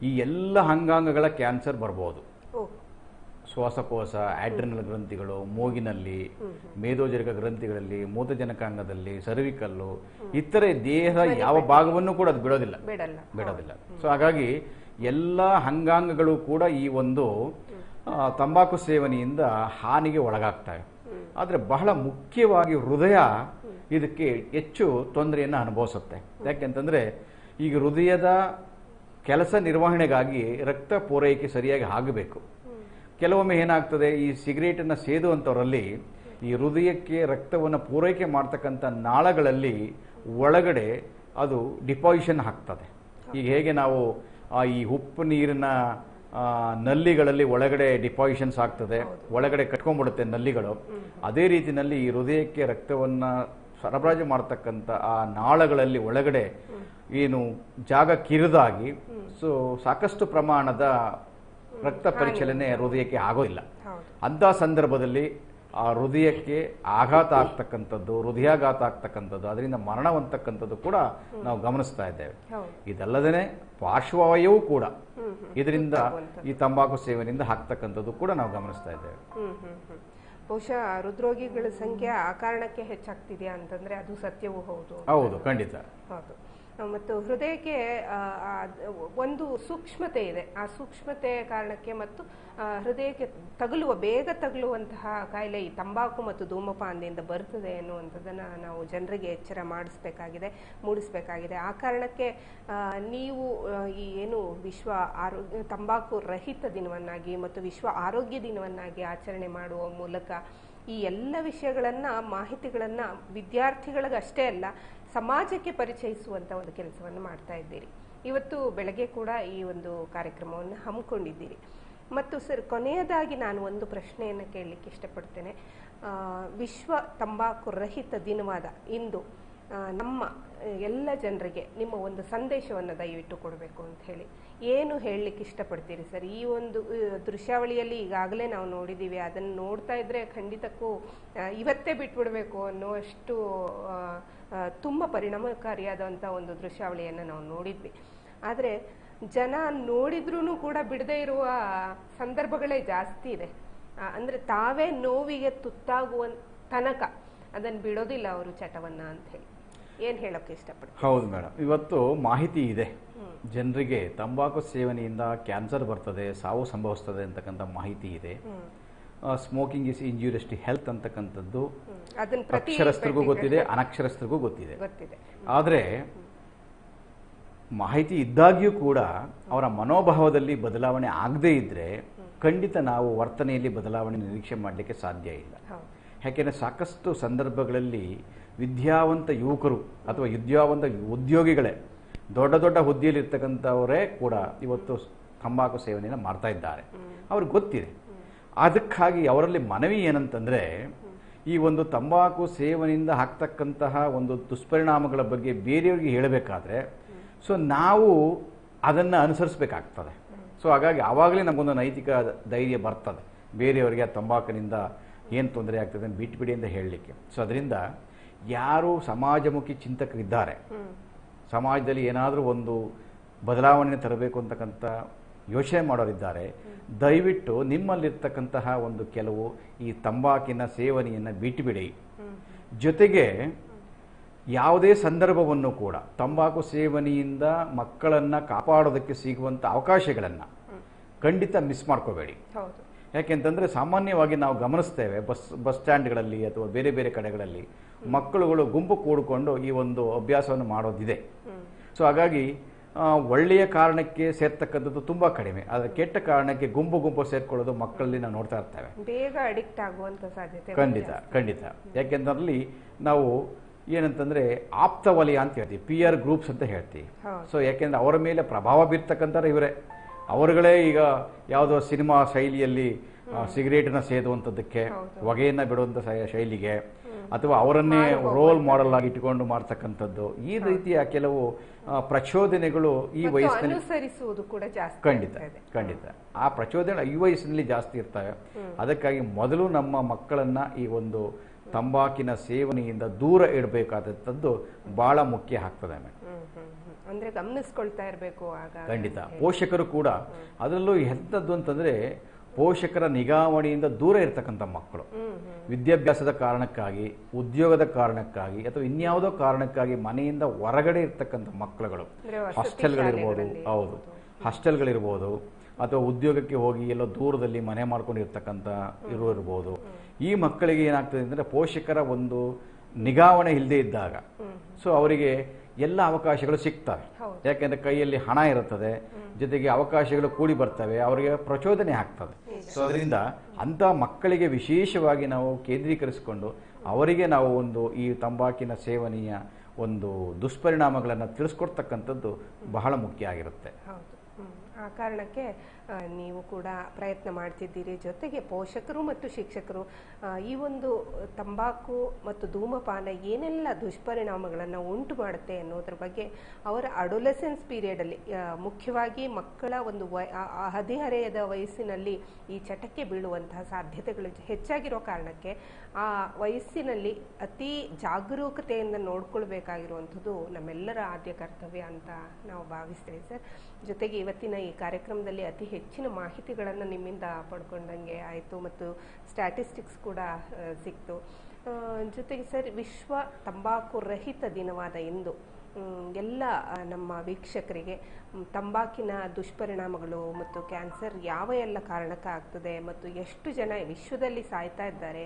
ಈ ಎಲ್ಲ ಅಂಗಾಂಗಗಳ ಕ್ಯಾನ್ಸರ್ ಬರ್ಬೋದು. ಶ್ವಾಸಕೋಶ ಆಡ್ರಿನಲ್ ಗ್ರಂಥಿಗಳು ಮೂಗಿನಲ್ಲಿ ಮೇಧೋಜರಿಕ ಗ್ರಂಥಿಗಳಲ್ಲಿ ಮೂತಜನಕಾಂಗದಲ್ಲಿ ಸರ್ವಿಕಲ್ಲು ಇತರೆ ದೇಹದ ಯಾವ ಭಾಗವನ್ನು ಕೂಡ ಅದು ಬಿಡೋದಿಲ್ಲ. ಬಿಡೋದಿಲ್ಲ. ಸೊ ಹಾಗಾಗಿ ಎಲ್ಲ ಅಂಗಾಂಗಗಳು ಕೂಡ ಈ ಒಂದು ತಂಬಾಕು ಸೇವನೆಯಿಂದ ಹಾನಿಗೆ ಒಳಗಾಗ್ತವೆ ಆದರೆ ಬಹಳ ಮುಖ್ಯವಾಗಿ ಹೃದಯ ಇದಕ್ಕೆ ಹೆಚ್ಚು ತೊಂದರೆಯನ್ನು ಅನುಭವಿಸುತ್ತೆ. ಯಾಕೆಂತಂದರೆ ಈಗ ಹೃದಯದ ಕೆಲಸ ನಿರ್ವಹಣೆಗಾಗಿ ರಕ್ತ ಪೂರೈಕೆ ಸರಿಯಾಗಿ ಆಗಬೇಕು. ಕೆಲವೊಮ್ಮೆ ಏನಾಗ್ತದೆ, ಈ ಸಿಗರೇಟನ್ನು ಸೇದುವಂಥವರಲ್ಲಿ ಈ ಹೃದಯಕ್ಕೆ ರಕ್ತವನ್ನು ಪೂರೈಕೆ ಮಾಡ್ತಕ್ಕಂಥ ನಾಳಗಳಲ್ಲಿ ಒಳಗಡೆ ಅದು ಡಿಪಾಸಿಷನ್ ಆಗ್ತದೆ. ಈಗ ಹೇಗೆ ನಾವು ಈ ಉಪ್ಪು ನೀರಿನ ನಲ್ಲಿಗಳಲ್ಲಿ ಒಳಗಡೆ ಡಿಪಾಸಿಷನ್ಸ್ ಆಗ್ತದೆ ಒಳಗಡೆ ಕಟ್ಕೊಂಡ್ಬಿಡುತ್ತೆ ನಲ್ಲಿಗಳು. ಅದೇ ರೀತಿಯಲ್ಲಿ ಈ ಹೃದಯಕ್ಕೆ ರಕ್ತವನ್ನ ಸರಬರಾಜು ಮಾಡ್ತಕ್ಕಂಥ ಆ ನಾಳಗಳಲ್ಲಿ ಒಳಗಡೆ ಏನು ಜಾಗ ಕಿರಿದಾಗಿ ಸೊ ಸಾಕಷ್ಟು ಪ್ರಮಾಣದ ರಕ್ತ ಪರಿಚಲನೆ ಹೃದಯಕ್ಕೆ ಆಗೋದಿಲ್ಲ. ಅಂಥ ಸಂದರ್ಭದಲ್ಲಿ ಆ ಹೃದಯಕ್ಕೆ ಆಘಾತ ಆಗ್ತಕ್ಕಂಥದ್ದು ಹೃದಯಾಘಾತ ಆಗ್ತಕ್ಕಂಥದ್ದು ಅದರಿಂದ ಮರಣವಂತಕ್ಕಂಥದ್ದು ಕೂಡ ನಾವು ಗಮನಿಸ್ತಾ ಇದ್ದೇವೆ. ಇದಲ್ಲದೇ ಪಾರ್ಶ್ವವಾಯುವು ಕೂಡ ಇದರಿಂದ ಈ ತಂಬಾಕು ಸೇವನೆಯಿಂದ ಹಾಕ್ತಕ್ಕಂಥದ್ದು ಕೂಡ ನಾವು ಗಮನಿಸ್ತಾ ಇದ್ದೇವೆ. ಬಹುಶಃ ಹೃದ್ರೋಗಿಗಳ ಸಂಖ್ಯೆ ಆ ಕಾರಣಕ್ಕೆ ಹೆಚ್ಚಾಗ್ತಿದೆಯಾ ಅಂತಂದ್ರೆ ಅದು ಸತ್ಯವೂ ಹೌದು ಹೌದು ಖಂಡಿತ. ಹೌದು. ಮತ್ತು ಹೃದಯಕ್ಕೆ ಒಂದು ಸೂಕ್ಷ್ಮತೆ ಇದೆ. ಆ ಸೂಕ್ಷ್ಮತೆ ಕಾರಣಕ್ಕೆ ಮತ್ತು ಹೃದಯಕ್ಕೆ ತಗುಲುವ, ಬೇಗ ತಗುಲುವಂತಹ ಕಾಯಿಲೆ ಈ ತಂಬಾಕು ಮತ್ತು ಧೂಮಪಾನದಿಂದ ಬರ್ತದೆ ಎನ್ನುವಂಥದ್ದನ್ನ ನಾವು ಜನರಿಗೆ ಎಚ್ಚರ ಮಾಡಿಸ್ಬೇಕಾಗಿದೆ, ಮೂಡಿಸ್ಬೇಕಾಗಿದೆ. ಆ ಕಾರಣಕ್ಕೆ ನೀವು ಈ ಏನು ವಿಶ್ವ ಆರೋಗ್ಯ, ತಂಬಾಕು ರಹಿತ ದಿನವನ್ನಾಗಿ ಮತ್ತು ವಿಶ್ವ ಆರೋಗ್ಯ ದಿನವನ್ನಾಗಿ ಆಚರಣೆ ಮಾಡುವ ಮೂಲಕ ಈ ಎಲ್ಲ ವಿಷಯಗಳನ್ನ, ಮಾಹಿತಿಗಳನ್ನ ವಿದ್ಯಾರ್ಥಿಗಳಿಗಷ್ಟೇ ಅಲ್ಲ ಸಮಾಜಕ್ಕೆ ಪರಿಚಯಿಸುವಂತ ಒಂದು ಕೆಲಸವನ್ನು ಮಾಡ್ತಾ ಇದ್ದೀರಿ. ಇವತ್ತು ಬೆಳಗ್ಗೆ ಕೂಡ ಈ ಒಂದು ಕಾರ್ಯಕ್ರಮವನ್ನು ಹಮ್ಮಿಕೊಂಡಿದ್ದೀರಿ. ಮತ್ತು ಸರ್ ಕೊನೆಯದಾಗಿ ನಾನು ಒಂದು ಪ್ರಶ್ನೆಯನ್ನು ಕೇಳಲಿಕ್ಕೆ ಇಷ್ಟಪಡ್ತೇನೆ. ವಿಶ್ವ ತಂಬಾಕು ರಹಿತ ದಿನವಾದ ಇಂದು ನಮ್ಮ ಎಲ್ಲ ಜನರಿಗೆ ನಿಮ್ಮ ಒಂದು ಸಂದೇಶವನ್ನು ದಯವಿಟ್ಟು ಕೊಡಬೇಕು ಅಂತ ಹೇಳಿ. ಏನು ಹೇಳಲಿಕ್ಕೆ ಇಷ್ಟಪಡ್ತೀರಿ ಸರ್? ಈ ಒಂದು ದೃಶ್ಯಾವಳಿಯಲ್ಲಿ ಈಗಾಗಲೇ ನಾವು ನೋಡಿದ್ದೀವಿ. ಅದನ್ನು ನೋಡ್ತಾ ಇದ್ರೆ ಖಂಡಿತಕ್ಕೂ ಇವತ್ತೇ ಬಿಟ್ಬಿಡಬೇಕು ಅನ್ನುವಷ್ಟು ಆ, ಆ, ತುಂಬ ಪರಿಣಾಮಕಾರಿಯಾದಂಥ ಒಂದು ದೃಶ್ಯಾವಳಿಯನ್ನು ನಾವು ನೋಡಿದ್ವಿ. ಆದರೆ ಜನ ನೋಡಿದ್ರೂ ಕೂಡ ಬಿಡದೇ ಇರುವ ಸಂದರ್ಭಗಳೇ ಜಾಸ್ತಿ ಇದೆ. ಅಂದರೆ ತಾವೇ ನೋವಿಗೆ ತುತ್ತಾಗುವ ತನಕ ಅದನ್ನು ಬಿಡೋದಿಲ್ಲ ಅವರು ಚಟವನ್ನ ಅಂತ ಹೇಳಿ. ಏನು ಹೇಳೋಕ್ಕೆ ಇಷ್ಟಪಡ್ತೀನಿ ಹೌದು ಮೇಡಮ್ ಇವತ್ತು ಮಾಹಿತಿ ಇದೆ. ಜನರಿಗೆ ತಂಬಾಕು ಸೇವನೆಯಿಂದ ಕ್ಯಾನ್ಸರ್ ಬರ್ತದೆ ಸಾವು ಸಂಭವಿಸ್ತದೆ ಅಂತಕ್ಕಂಥ ಮಾಹಿತಿ ಇದೆ. Smoking is injurious to health ಅಂತಕ್ಕಂಥದ್ದು ಅಕ್ಷರಸ್ಥರಿಗೂ ಗೊತ್ತಿದೆ ಅನಕ್ಷರಸ್ಥರಿಗೂ ಗೊತ್ತಿದೆ. ಆದರೆ ಮಾಹಿತಿ ಇದ್ದಾಗ್ಯೂ ಕೂಡ ಅವರ ಮನೋಭಾವದಲ್ಲಿ ಬದಲಾವಣೆ ಆಗದೇ ಇದ್ದರೆ ಖಂಡಿತ ನಾವು ವರ್ತನೆಯಲ್ಲಿ ಬದಲಾವಣೆ ನಿರೀಕ್ಷೆ ಮಾಡಲಿಕ್ಕೆ ಸಾಧ್ಯ ಇಲ್ಲ. ಯಾಕೆಂದರೆ ಸಾಕಷ್ಟು ಸಂದರ್ಭಗಳಲ್ಲಿ ವಿದ್ಯಾವಂತ ಯುವಕರು ಅಥವಾ ವಿದ್ಯಾವಂತ ಉದ್ಯೋಗಿಗಳೇ ದೊಡ್ಡ ದೊಡ್ಡ ಹುದ್ದೆಯಲ್ಲಿರ್ತಕ್ಕಂಥವರೇ ಕೂಡ ಇವತ್ತು ತಂಬಾಕು ಸೇವನೆಯನ್ನು ಮಾಡ್ತಾ ಇದ್ದಾರೆ. ಅವ್ರಿಗೆ ಗೊತ್ತಿದೆ. ಅದಕ್ಕಾಗಿ ಅವರಲ್ಲಿ ಮನವಿ ಏನಂತಂದರೆ, ಈ ಒಂದು ತಂಬಾಕು ಸೇವನೆಯಿಂದ ಆಗ್ತಕ್ಕಂತಹ ಒಂದು ದುಷ್ಪರಿಣಾಮಗಳ ಬಗ್ಗೆ ಬೇರೆಯವರಿಗೆ ಹೇಳಬೇಕಾದ್ರೆ, ಸೊ ನಾವು ಅದನ್ನು ಅನುಸರಿಸಬೇಕಾಗ್ತದೆ. ಸೊ ಹಾಗಾಗಿ ಆವಾಗಲೇ ನಮಗೊಂದು ನೈತಿಕ ಧೈರ್ಯ ಬರ್ತದೆ. ಬೇರೆಯವರಿಗೆ ಆ ತಂಬಾಕಿನಿಂದ ಏನು ತೊಂದರೆ ಆಗ್ತದೆ ಬಿಟ್ಬಿಡಿ ಅಂತ ಹೇಳಲಿಕ್ಕೆ. ಸೊ ಅದರಿಂದ ಯಾರು ಸಮಾಜಮುಖಿ ಚಿಂತಕರಿದ್ದಾರೆ, ಸಮಾಜದಲ್ಲಿ ಏನಾದರೂ ಒಂದು ಬದಲಾವಣೆ ತರಬೇಕು ಅಂತಕ್ಕಂಥ ಯೋಚನೆ ಮಾಡೋರಿದ್ದಾರೆ ದಯವಿಟ್ಟು ನಿಮ್ಮಲ್ಲಿರ್ತಕ್ಕಂತಹ ಒಂದು ಕೆಲವು ಈ ತಂಬಾಕಿನ ಸೇವನೆಯನ್ನು ಬಿಟ್ಟುಬಿಡಿ ಜೊತೆಗೆ ಯಾವುದೇ ಸಂದರ್ಭವನ್ನು ಕೂಡ ತಂಬಾಕು ಸೇವನೆಯಿಂದ ಮಕ್ಕಳನ್ನು ಕಾಪಾಡೋದಕ್ಕೆ ಸಿಗುವಂಥ ಅವಕಾಶಗಳನ್ನು ಖಂಡಿತ ಮಿಸ್ ಮಾಡ್ಕೋಬೇಡಿ. ಯಾಕೆಂತಂದರೆ ಸಾಮಾನ್ಯವಾಗಿ ನಾವು ಗಮನಿಸ್ತೇವೆ ಬಸ್ ಬಸ್ ಸ್ಟ್ಯಾಂಡ್ಗಳಲ್ಲಿ ಅಥವಾ ಬೇರೆ ಬೇರೆ ಕಡೆಗಳಲ್ಲಿ ಮಕ್ಕಳುಗಳು ಗುಂಪು ಕೂಡಿಕೊಂಡು ಈ ಒಂದು ಅಭ್ಯಾಸವನ್ನು ಮಾಡೋದಿದೆ. ಸೊ ಹಾಗಾಗಿ ಒಳ್ಳೆಯ ಕಾರಣಕ್ಕೆ ಸೇರ್ತಕ್ಕಂಥದ್ದು ತುಂಬ ಕಡಿಮೆ. ಆದರೆ ಕೆಟ್ಟ ಕಾರಣಕ್ಕೆ ಗುಂಪು ಗುಂಪು ಸೇರ್ಕೊಳ್ಳೋದು ಮಕ್ಕಳಲ್ಲಿ ನಾವು ನೋಡ್ತಾ ಇರ್ತೇವೆ. ಬೇಗ ಅಡಿಕ್ಟ್ ಆಗುವಂತ ಸಾಧ್ಯತೆ ಖಂಡಿತ ಖಂಡಿತ. ಯಾಕೆಂದ್ರಲ್ಲಿ ನಾವು ಏನಂತಂದ್ರೆ ಆಪ್ತ ವಲಯ ಅಂತ ಹೇಳ್ತೀವಿ ಪಿ ಆರ್ ಗ್ರೂಪ್ಸ್ ಅಂತ ಹೇಳ್ತೀವಿ. ಸೊ ಯಾಕೆಂದ್ರೆ ಅವರ ಮೇಲೆ ಪ್ರಭಾವ ಬೀರ್ತಕ್ಕಂಥ ಇವರೇ. ಅವರುಗಳೇ ಈಗ ಯಾವುದೋ ಸಿನಿಮಾ ಶೈಲಿಯಲ್ಲಿ ಸಿಗರೇಟನ್ನ ಸೇದುವಂಥದ್ದಕ್ಕೆ ಹೊಗೆಯನ್ನು ಬಿಡುವಂಥ ಶೈಲಿಗೆ ಅಥವಾ ಅವರನ್ನೇ ರೋಲ್ ಮಾಡೆಲ್ ಆಗಿ ಇಟ್ಟುಕೊಂಡು ಮಾಡ್ತಕ್ಕಂಥದ್ದು. ಈ ರೀತಿಯ ಕೆಲವು ಪ್ರಚೋದನೆಗಳು ಈ ವಯಸ್ಸಿನಲ್ಲಿ ಅನುಸರಿಸುವುದು ಕೂಡ ಜಾಸ್ತಿ ಖಂಡಿತ. ಖಂಡಿತ. ಆ ಪ್ರಚೋದನೆ ಈ ವಯಸ್ಸಿನಲ್ಲಿ ಜಾಸ್ತಿ ಇರ್ತವೆ. ಅದಕ್ಕಾಗಿ ಮೊದಲು ನಮ್ಮ ಮಕ್ಕಳನ್ನ ಈ ಒಂದು ತಂಬಾಕಿನ ಸೇವನೆಯಿಂದ ದೂರ ಇಡಬೇಕಾದದ್ದು ಬಹಳ ಮುಖ್ಯ ಆಗ್ತದೆ. ಅಂದ್ರೆ ಗಮನಿಸ್ಕೊಳ್ತಾ ಇರಬೇಕು ಖಂಡಿತ. ಪೋಷಕರು ಕೂಡ ಅದರಲ್ಲೂ ಎಂಥದ್ದು ಅಂತಂದ್ರೆ ಪೋಷಕರ ನಿಗಾವಣೆಯಿಂದ ದೂರ ಇರತಕ್ಕಂಥ ಮಕ್ಕಳು. ವಿದ್ಯಾಭ್ಯಾಸದ ಕಾರಣಕ್ಕಾಗಿ ಉದ್ಯೋಗದ ಕಾರಣಕ್ಕಾಗಿ ಅಥವಾ ಇನ್ಯಾವುದೋ ಕಾರಣಕ್ಕಾಗಿ ಮನೆಯಿಂದ ಹೊರಗಡೆ ಇರ್ತಕ್ಕಂಥ ಮಕ್ಕಳುಗಳು. ಹಾಸ್ಟೆಲ್ಗಳಿರ್ಬೋದು ಹೌದು. ಹಾಸ್ಟೆಲ್ಗಳಿರ್ಬೋದು ಅಥವಾ ಉದ್ಯೋಗಕ್ಕೆ ಹೋಗಿ ಎಲ್ಲೋ ದೂರದಲ್ಲಿ ಮನೆ ಮಾಡ್ಕೊಂಡಿರ್ತಕ್ಕಂಥ ಇರೋ ಇರ್ಬೋದು. ಈ ಮಕ್ಕಳಿಗೆ ಏನಾಗ್ತದೆ ಅಂದರೆ ಪೋಷಕರ ಒಂದು ನಿಗಾವಣೆ ಇಲ್ಲದೆ ಇದ್ದಾಗ. ಸೊ ಅವರಿಗೆ ಎಲ್ಲ ಅವಕಾಶಗಳು ಸಿಗ್ತವೆ. ಯಾಕೆಂದರೆ ಕೈಯಲ್ಲಿ ಹಣ ಇರುತ್ತದೆ ಜೊತೆಗೆ ಅವಕಾಶಗಳು ಕೂಡಿ ಬರ್ತವೆ ಅವರಿಗೆ ಪ್ರಚೋದನೆ ಆಗ್ತದೆ. ಸೊ ಅದರಿಂದ ಅಂತ ಮಕ್ಕಳಿಗೆ ವಿಶೇಷವಾಗಿ ನಾವು ಕೇಂದ್ರೀಕರಿಸಿಕೊಂಡು ಅವರಿಗೆ ನಾವು ಒಂದು ಈ ತಂಬಾಕಿನ ಸೇವನೆಯ ಒಂದು ದುಷ್ಪರಿಣಾಮಗಳನ್ನು ತಿಳಿಸ್ಕೊಡ್ತಕ್ಕಂಥದ್ದು ಬಹಳ ಮುಖ್ಯ ಆಗಿರುತ್ತೆ. ಆ ಕಾರಣಕ್ಕೆ ನೀವು ಕೂಡ ಪ್ರಯತ್ನ ಮಾಡ್ತಿದ್ದೀರಿ. ಜೊತೆಗೆ ಪೋಷಕರು ಮತ್ತು ಶಿಕ್ಷಕರು ಈ ಒಂದು ತಂಬಾಕು ಮತ್ತು ಧೂಮಪಾನ ಏನೆಲ್ಲ ದುಷ್ಪರಿಣಾಮಗಳನ್ನು ಉಂಟು ಮಾಡುತ್ತೆ ಅನ್ನೋದ್ರ ಬಗ್ಗೆ ಅವರ ಅಡೊಲೆಸೆನ್ಸ್ ಪೀರಿಯಡಲ್ಲಿ ಮುಖ್ಯವಾಗಿ ಮಕ್ಕಳ ಒಂದು ವಯ ಹದಿಹರೆಯದ ವಯಸ್ಸಿನಲ್ಲಿ ಈ ಚಟಕ್ಕೆ ಬೀಳುವಂತಹ ಸಾಧ್ಯತೆಗಳು ಹೆಚ್ಚಾಗಿರೋ ಕಾರಣಕ್ಕೆ ಆ ವಯಸ್ಸಿನಲ್ಲಿ ಅತಿ ಜಾಗರೂಕತೆಯಿಂದ ನೋಡ್ಕೊಳ್ಬೇಕಾಗಿರುವಂಥದ್ದು ನಮ್ಮೆಲ್ಲರ ಆದ್ಯ ಕರ್ತವ್ಯ ಅಂತ ನಾವು ಭಾವಿಸ್ತೇವೆ ಸರ್. ಜೊತೆಗೆ ಇವತ್ತಿನ ಈ ಕಾರ್ಯಕ್ರಮದಲ್ಲಿ ಅತಿ ಹೆಚ್ಚಿನ ಮಾಹಿತಿಗಳನ್ನು ನಿಮ್ಮಿಂದ ಪಡ್ಕೊಂಡಂಗೆ ಆಯಿತು ಮತ್ತು ಸ್ಟ್ಯಾಟಿಸ್ಟಿಕ್ಸ್ ಕೂಡ ಸಿಕ್ತು. ಜೊತೆಗೆ ಸರ್, ವಿಶ್ವ ತಂಬಾಕು ರಹಿತ ದಿನವಾದ ಇಂದು ಎಲ್ಲ ನಮ್ಮ ವೀಕ್ಷಕರಿಗೆ ತಂಬಾಕಿನ ದುಷ್ಪರಿಣಾಮಗಳು ಮತ್ತು ಕ್ಯಾನ್ಸರ್ ಯಾವ ಎಲ್ಲ ಕಾರಣಕ್ಕೆ ಆಗ್ತದೆ ಮತ್ತು ಎಷ್ಟು ಜನ ವಿಶ್ವದಲ್ಲಿ ಸಾಯ್ತಾ ಇದ್ದಾರೆ,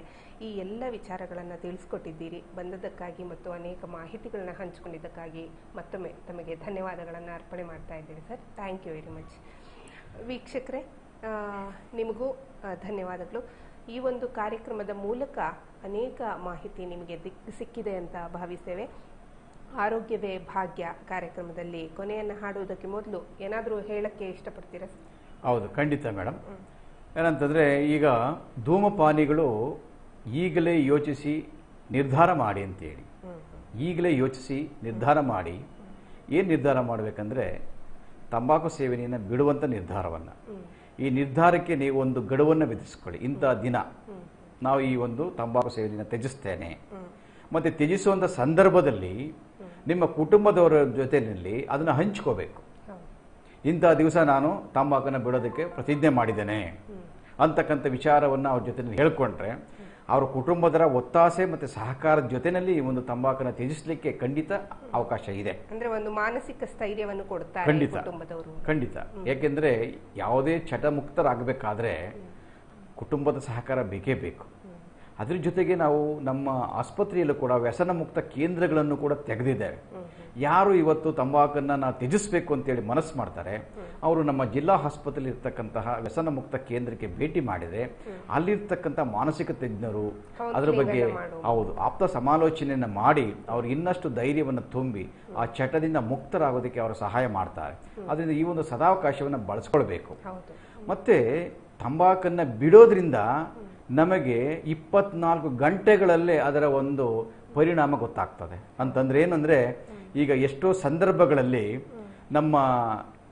ಈ ಎಲ್ಲ ವಿಚಾರಗಳನ್ನು ತಿಳಿಸ್ಕೊಟ್ಟಿದ್ದೀರಿ. ಬಂದದ್ದಕ್ಕಾಗಿ ಮತ್ತು ಅನೇಕ ಮಾಹಿತಿಗಳನ್ನ ಹಂಚಿಕೊಂಡಿದ್ದಕ್ಕಾಗಿ ಮತ್ತೊಮ್ಮೆ ತಮಗೆ ಧನ್ಯವಾದಗಳನ್ನು ಅರ್ಪಣೆ ಮಾಡ್ತಾ ಇದ್ದೀನಿ sir. Thank you very much ವೀಕ್ಷಕರೇ ನಿಮಗೂ ಧನ್ಯವಾದಗಳು. ಈ ಒಂದು ಕಾರ್ಯಕ್ರಮದ ಮೂಲಕ ಅನೇಕ ಮಾಹಿತಿ ನಿಮಗೆ ದಿಕ್ ಸಿಕ್ಕಿದೆ ಅಂತ ಭಾವಿಸ್ತೇವೆ. ಆರೋಗ್ಯವೇ ಭಾಗ್ಯ ಕಾರ್ಯಕ್ರಮದಲ್ಲಿ ಕೊನೆಯನ್ನು ಹಾಡುವುದಕ್ಕೆ ಮೊದಲು ಏನಾದರೂ ಹೇಳಕ್ಕೆ ಇಷ್ಟಪಡ್ತೀರಾ? ಹೌದು ಖಂಡಿತ ಮೇಡಮ್ ಏನಂತಂದರೆ ಈಗ ಧೂಮಪಾನಿಗಳು ಈಗಲೇ ಯೋಚಿಸಿ ನಿರ್ಧಾರ ಮಾಡಿ ಅಂತೇಳಿ. ಈಗಲೇ ಯೋಚಿಸಿ ನಿರ್ಧಾರ ಮಾಡಿ. ಏನು ನಿರ್ಧಾರ ಮಾಡಬೇಕಂದ್ರೆ ತಂಬಾಕು ಸೇವನೆಯನ್ನು ಬಿಡುವಂಥ ನಿರ್ಧಾರವನ್ನು. ಈ ನಿರ್ಧಾರಕ್ಕೆ ನೀವು ಒಂದು ಗಡುವನ್ನು ವಿಧಿಸ್ಕೊಳ್ಳಿ. ಇಂಥ ದಿನ. ನಾವು ಈ ಒಂದು ತಂಬಾಕು ಸೇವನೆಯನ್ನು ತ್ಯಜಿಸ್ತೇನೆ. ಮತ್ತು ತ್ಯಜಿಸುವಂಥ ಸಂದರ್ಭದಲ್ಲಿ ನಿಮ್ಮ ಕುಟುಂಬದವರ ಜೊತೆಯಲ್ಲಿ ಅದನ್ನು ಹಂಚ್ಕೋಬೇಕು. ಇಂಥ ದಿವಸ ನಾನು ತಂಬಾಕನ್ನು ಬಿಡೋದಕ್ಕೆ ಪ್ರತಿಜ್ಞೆ ಮಾಡಿದ್ದೇನೆ. ಅಂತಕ್ಕಂಥ ವಿಚಾರವನ್ನು ಅವ್ರ ಜೊತೆ ಹೇಳ್ಕೊಂಡ್ರೆ ಅವ್ರ ಕುಟುಂಬದರ ಒತ್ತಾಸೆ ಮತ್ತು ಸಹಕಾರದ ಜೊತೆಯಲ್ಲಿ ಈ ಒಂದು ತಂಬಾಕನ್ನು ತ್ಯಜಿಸಲಿಕ್ಕೆ ಖಂಡಿತ ಅವಕಾಶ ಇದೆ. ಅಂದ್ರೆ ಒಂದು ಮಾನಸಿಕ ಸ್ಥೈರ್ಯವನ್ನು ಕೊಡ್ತಾರೆ ಖಂಡಿತ. ಖಂಡಿತ. ಯಾಕೆಂದ್ರೆ ಯಾವುದೇ ಚಟಮುಕ್ತರಾಗಬೇಕಾದ್ರೆ ಕುಟುಂಬದ ಸಹಕಾರ ಬೇಕೇ ಬೇಕು. ಅದ್ರ ಜೊತೆಗೆ ನಾವು ನಮ್ಮ ಆಸ್ಪತ್ರೆಯಲ್ಲೂ ಕೂಡ ವ್ಯಸನ ಮುಕ್ತ ಕೇಂದ್ರಗಳನ್ನು ಕೂಡ ತೆಗೆದಿದ್ದೇವೆ ಯಾರು ಇವತ್ತು ತಂಬಾಕನ್ನು ನಾವು ತ್ಯಜಿಸಬೇಕು ಅಂತೇಳಿ ಮನಸ್ಸು ಮಾಡ್ತಾರೆ ಅವರು ನಮ್ಮ ಜಿಲ್ಲಾ ಆಸ್ಪತ್ರೆಯಲ್ಲಿ ಇರ್ತಕ್ಕಂತಹ ವ್ಯಸನ ಮುಕ್ತ ಕೇಂದ್ರಕ್ಕೆ ಭೇಟಿ ಮಾಡಿದರೆ ಅಲ್ಲಿರ್ತಕ್ಕಂಥ ಮಾನಸಿಕ ತಜ್ಞರು ಅದರ ಬಗ್ಗೆ ಹೌದು ಆಪ್ತ ಸಮಾಲೋಚನೆಯನ್ನು ಮಾಡಿ ಅವ್ರಿಗೆ ಇನ್ನಷ್ಟು ಧೈರ್ಯವನ್ನು ತುಂಬಿ ಆ ಚಟದಿಂದ ಮುಕ್ತರಾಗೋದಕ್ಕೆ ಅವರು ಸಹಾಯ ಮಾಡ್ತಾರೆ. ಅದರಿಂದ ಈ ಒಂದು ಸದಾವಕಾಶವನ್ನು ಬಳಸ್ಕೊಳ್ಬೇಕು. ಮತ್ತೆ ತಂಬಾಕನ್ನು ಬಿಡೋದ್ರಿಂದ ನಮಗೆ ಇಪ್ಪತ್ನಾಲ್ಕು ಗಂಟೆಗಳಲ್ಲೇ ಅದರ ಒಂದು ಪರಿಣಾಮ ಗೊತ್ತಾಗ್ತದೆ. ಅಂತಂದ್ರೆ ಏನಂದ್ರೆ ಈಗ ಎಷ್ಟೋ ಸಂದರ್ಭಗಳಲ್ಲಿ ನಮ್ಮ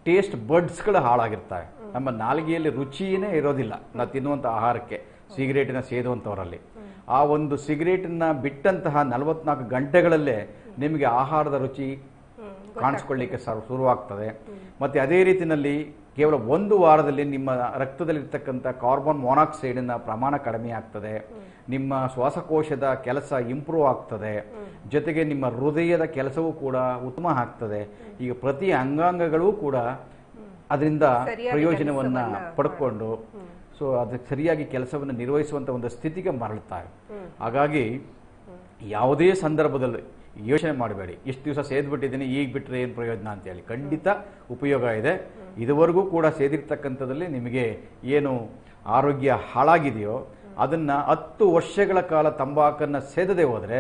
ಟೇಸ್ಟ್ ಬರ್ಡ್ಸ್ಗಳು ಹಾಳಾಗಿರ್ತವೆ ನಮ್ಮ ನಾಲಿಗೆಯಲ್ಲಿ ರುಚಿಯೇ ಇರೋದಿಲ್ಲ. ನಾವು ತಿನ್ನುವಂಥ ಆಹಾರಕ್ಕೆ ಸಿಗರೇಟಿನ ಸೇದುವಂಥವರಲ್ಲಿ ಆ ಒಂದು ಸಿಗರೇಟನ್ನ ಬಿಟ್ಟಂತಹ ನಲವತ್ನಾಲ್ಕು ಗಂಟೆಗಳಲ್ಲೇ ನಿಮಗೆ ಆಹಾರದ ರುಚಿ ಕಾಣಿಸ್ಕೊಳ್ಳಿಕ್ಕೆ ಶುರುವಾಗ್ತದೆ. ಮತ್ತೆ ಅದೇ ರೀತಿಯಲ್ಲಿ ಕೇವಲ ಒಂದು ವಾರದಲ್ಲಿ ನಿಮ್ಮ ರಕ್ತದಲ್ಲಿರ್ತಕ್ಕಂಥ ಕಾರ್ಬನ್ ಮೊನಾಕ್ಸೈಡಿನ ಪ್ರಮಾಣ ಕಡಿಮೆ ಆಗ್ತದೆ. ನಿಮ್ಮ ಶ್ವಾಸಕೋಶದ ಕೆಲಸ ಇಂಪ್ರೂವ್ ಆಗ್ತದೆ. ಜೊತೆಗೆ ನಿಮ್ಮ ಹೃದಯದ ಕೆಲಸವೂ ಕೂಡ ಉತ್ತಮ ಆಗ್ತದೆ. ಈಗ ಪ್ರತಿ ಅಂಗಾಂಗಗಳೂ ಕೂಡ ಅದರಿಂದ ಪ್ರಯೋಜನವನ್ನು ಪಡ್ಕೊಂಡು ಸೊ ಅದಕ್ಕೆ ಸರಿಯಾಗಿ ಕೆಲಸವನ್ನು ನಿರ್ವಹಿಸುವಂಥ ಒಂದು ಸ್ಥಿತಿಗೆ ಮರಳುತ್ತಾರೆ. ಹಾಗಾಗಿ ಯಾವುದೇ ಸಂದರ್ಭದಲ್ಲಿ ಯೋಚನೆ ಮಾಡಬೇಡಿ. ಇಷ್ಟು ದಿವಸ ಸೇದ್ಬಿಟ್ಟಿದ್ದೀನಿ ಈಗ ಬಿಟ್ಟರೆ ಏನು ಪ್ರಯೋಜನ ಅಂತೇಳಿ. ಖಂಡಿತ ಉಪಯೋಗ ಇದೆ. ಇದುವರೆಗೂ ಕೂಡ ಸೇದಿರ್ತಕ್ಕಂಥದ್ರಲ್ಲಿ ನಿಮಗೆ ಏನು ಆರೋಗ್ಯ ಹಾಳಾಗಿದೆಯೋ ಅದನ್ನು ಹತ್ತು ವರ್ಷಗಳ ಕಾಲ ತಂಬಾಕನ್ನು ಸೇದದೆ ಹೋದರೆ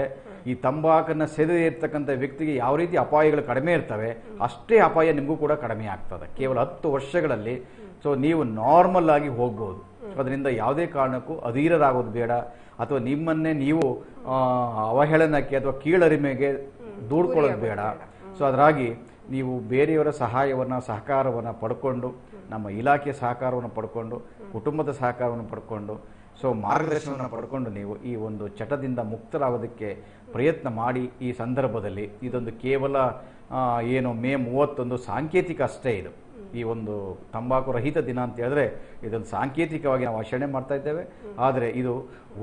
ಈ ತಂಬಾಕನ್ನು ಸೇದದೇ ಇರ್ತಕ್ಕಂಥ ವ್ಯಕ್ತಿಗೆ ಯಾವ ರೀತಿ ಅಪಾಯಗಳು ಕಡಿಮೆ ಇರ್ತವೆ ಅಷ್ಟೇ ಅಪಾಯ ನಿಮಗೂ ಕೂಡ ಕಡಿಮೆ ಆಗ್ತದೆ. ಕೇವಲ ಹತ್ತು ವರ್ಷಗಳಲ್ಲಿ ಸೊ ನೀವು ನಾರ್ಮಲ್ ಆಗಿ ಹೋಗ್ಬೋದು. ಅದರಿಂದ ಯಾವುದೇ ಕಾರಣಕ್ಕೂ ಅಧೀರರಾಗೋದು ಬೇಡ. ಅಥವಾ ನಿಮ್ಮನ್ನೇ ನೀವು ಅವಹೇಳನಕ್ಕೆ ಅಥವಾ ಕೀಳರಿಮೆಗೆ ದೂಡ್ಕೊಳ್ಳೋದು ಬೇಡ. ಸೊ ಅದರಾಗಿ ನೀವು ಬೇರೆಯವರ ಸಹಾಯವನ್ನು ಸಹಕಾರವನ್ನು ಪಡ್ಕೊಂಡು ನಮ್ಮ ಇಲಾಖೆಯ ಸಹಕಾರವನ್ನು ಪಡ್ಕೊಂಡು ಕುಟುಂಬದ ಸಹಕಾರವನ್ನು ಪಡ್ಕೊಂಡು ಸೊ ಮಾರ್ಗದರ್ಶನವನ್ನು ಪಡ್ಕೊಂಡು ನೀವು ಈ ಒಂದು ಚಟದಿಂದ ಮುಕ್ತರಾಗೋದಕ್ಕೆ ಪ್ರಯತ್ನ ಮಾಡಿ ಈ ಸಂದರ್ಭದಲ್ಲಿ. ಇದೊಂದು ಕೇವಲ ಏನು ಮೇ ಮೂವತ್ತೊಂದು ಸಾಂಕೇತಿಕ ಅಷ್ಟೇ ಇದು. ಈ ಒಂದು ತಂಬಾಕು ರಹಿತ ದಿನ ಅಂತ ಹೇಳಿದ್ರೆ ಇದನ್ನು ಸಾಂಕೇತಿಕವಾಗಿ ನಾವು ಆಚರಣೆ ಮಾಡ್ತಾ ಇದ್ದೇವೆ. ಆದರೆ ಇದು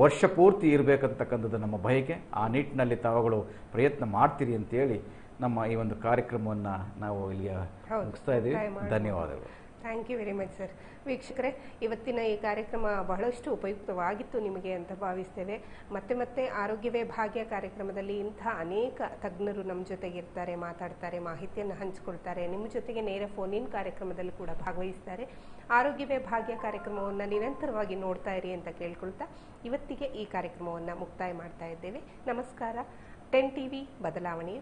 ವರ್ಷ ಪೂರ್ತಿ ಇರಬೇಕಂತಕ್ಕಂಥದ್ದು ನಮ್ಮ ಬಯಕೆ. ಆ ನಿಟ್ಟಿನಲ್ಲಿ ತಾವುಗಳು ಪ್ರಯತ್ನ ಮಾಡ್ತೀರಿ ಅಂತೇಳಿ ನಮ್ಮ ಈ ಒಂದು ಕಾರ್ಯಕ್ರಮವನ್ನು ನಾವು ಇಲ್ಲಿ ಮುಗಿಸ್ತಾ ಇದ್ದೀವಿ. ಧನ್ಯವಾದಗಳು. Thank you very much sir ವೀಕ್ಷಕರೇ, ಇವತ್ತಿನ ಈ ಕಾರ್ಯಕ್ರಮ ಬಹಳಷ್ಟು ಉಪಯುಕ್ತವಾಗಿತ್ತು ನಿಮಗೆ ಅಂತ ಭಾವಿಸ್ತೇವೆ. ಮತ್ತೆ ಮತ್ತೆ ಆರೋಗ್ಯವೇ ಭಾಗ್ಯ ಕಾರ್ಯಕ್ರಮದಲ್ಲಿ ಇಂಥ ಅನೇಕ ತಜ್ಞರು ನಮ್ಮ ಜೊತೆಗೆ ಇರ್ತಾರೆ, ಮಾತಾಡ್ತಾರೆ, ಮಾಹಿತಿಯನ್ನು ಹಂಚಿಕೊಳ್ತಾರೆ. ನಿಮ್ಮ ಜೊತೆಗೆ ನೇರ ಫೋನ್ ಇನ್ ಕಾರ್ಯಕ್ರಮದಲ್ಲಿ ಕೂಡ ಭಾಗವಹಿಸ್ತಾರೆ. ಆರೋಗ್ಯವೇ ಭಾಗ್ಯ ಕಾರ್ಯಕ್ರಮವನ್ನು ನಿರಂತರವಾಗಿ ನೋಡ್ತಾ ಇರಿ ಅಂತ ಕೇಳ್ಕೊಳ್ತಾ ಇವತ್ತಿಗೆ ಈ ಕಾರ್ಯಕ್ರಮವನ್ನು ಮುಕ್ತಾಯ ಮಾಡ್ತಾ ಇದ್ದೇವೆ. ನಮಸ್ಕಾರ. ಟೆನ್ ಟಿವಿ ಬದಲಾವಣೆಯ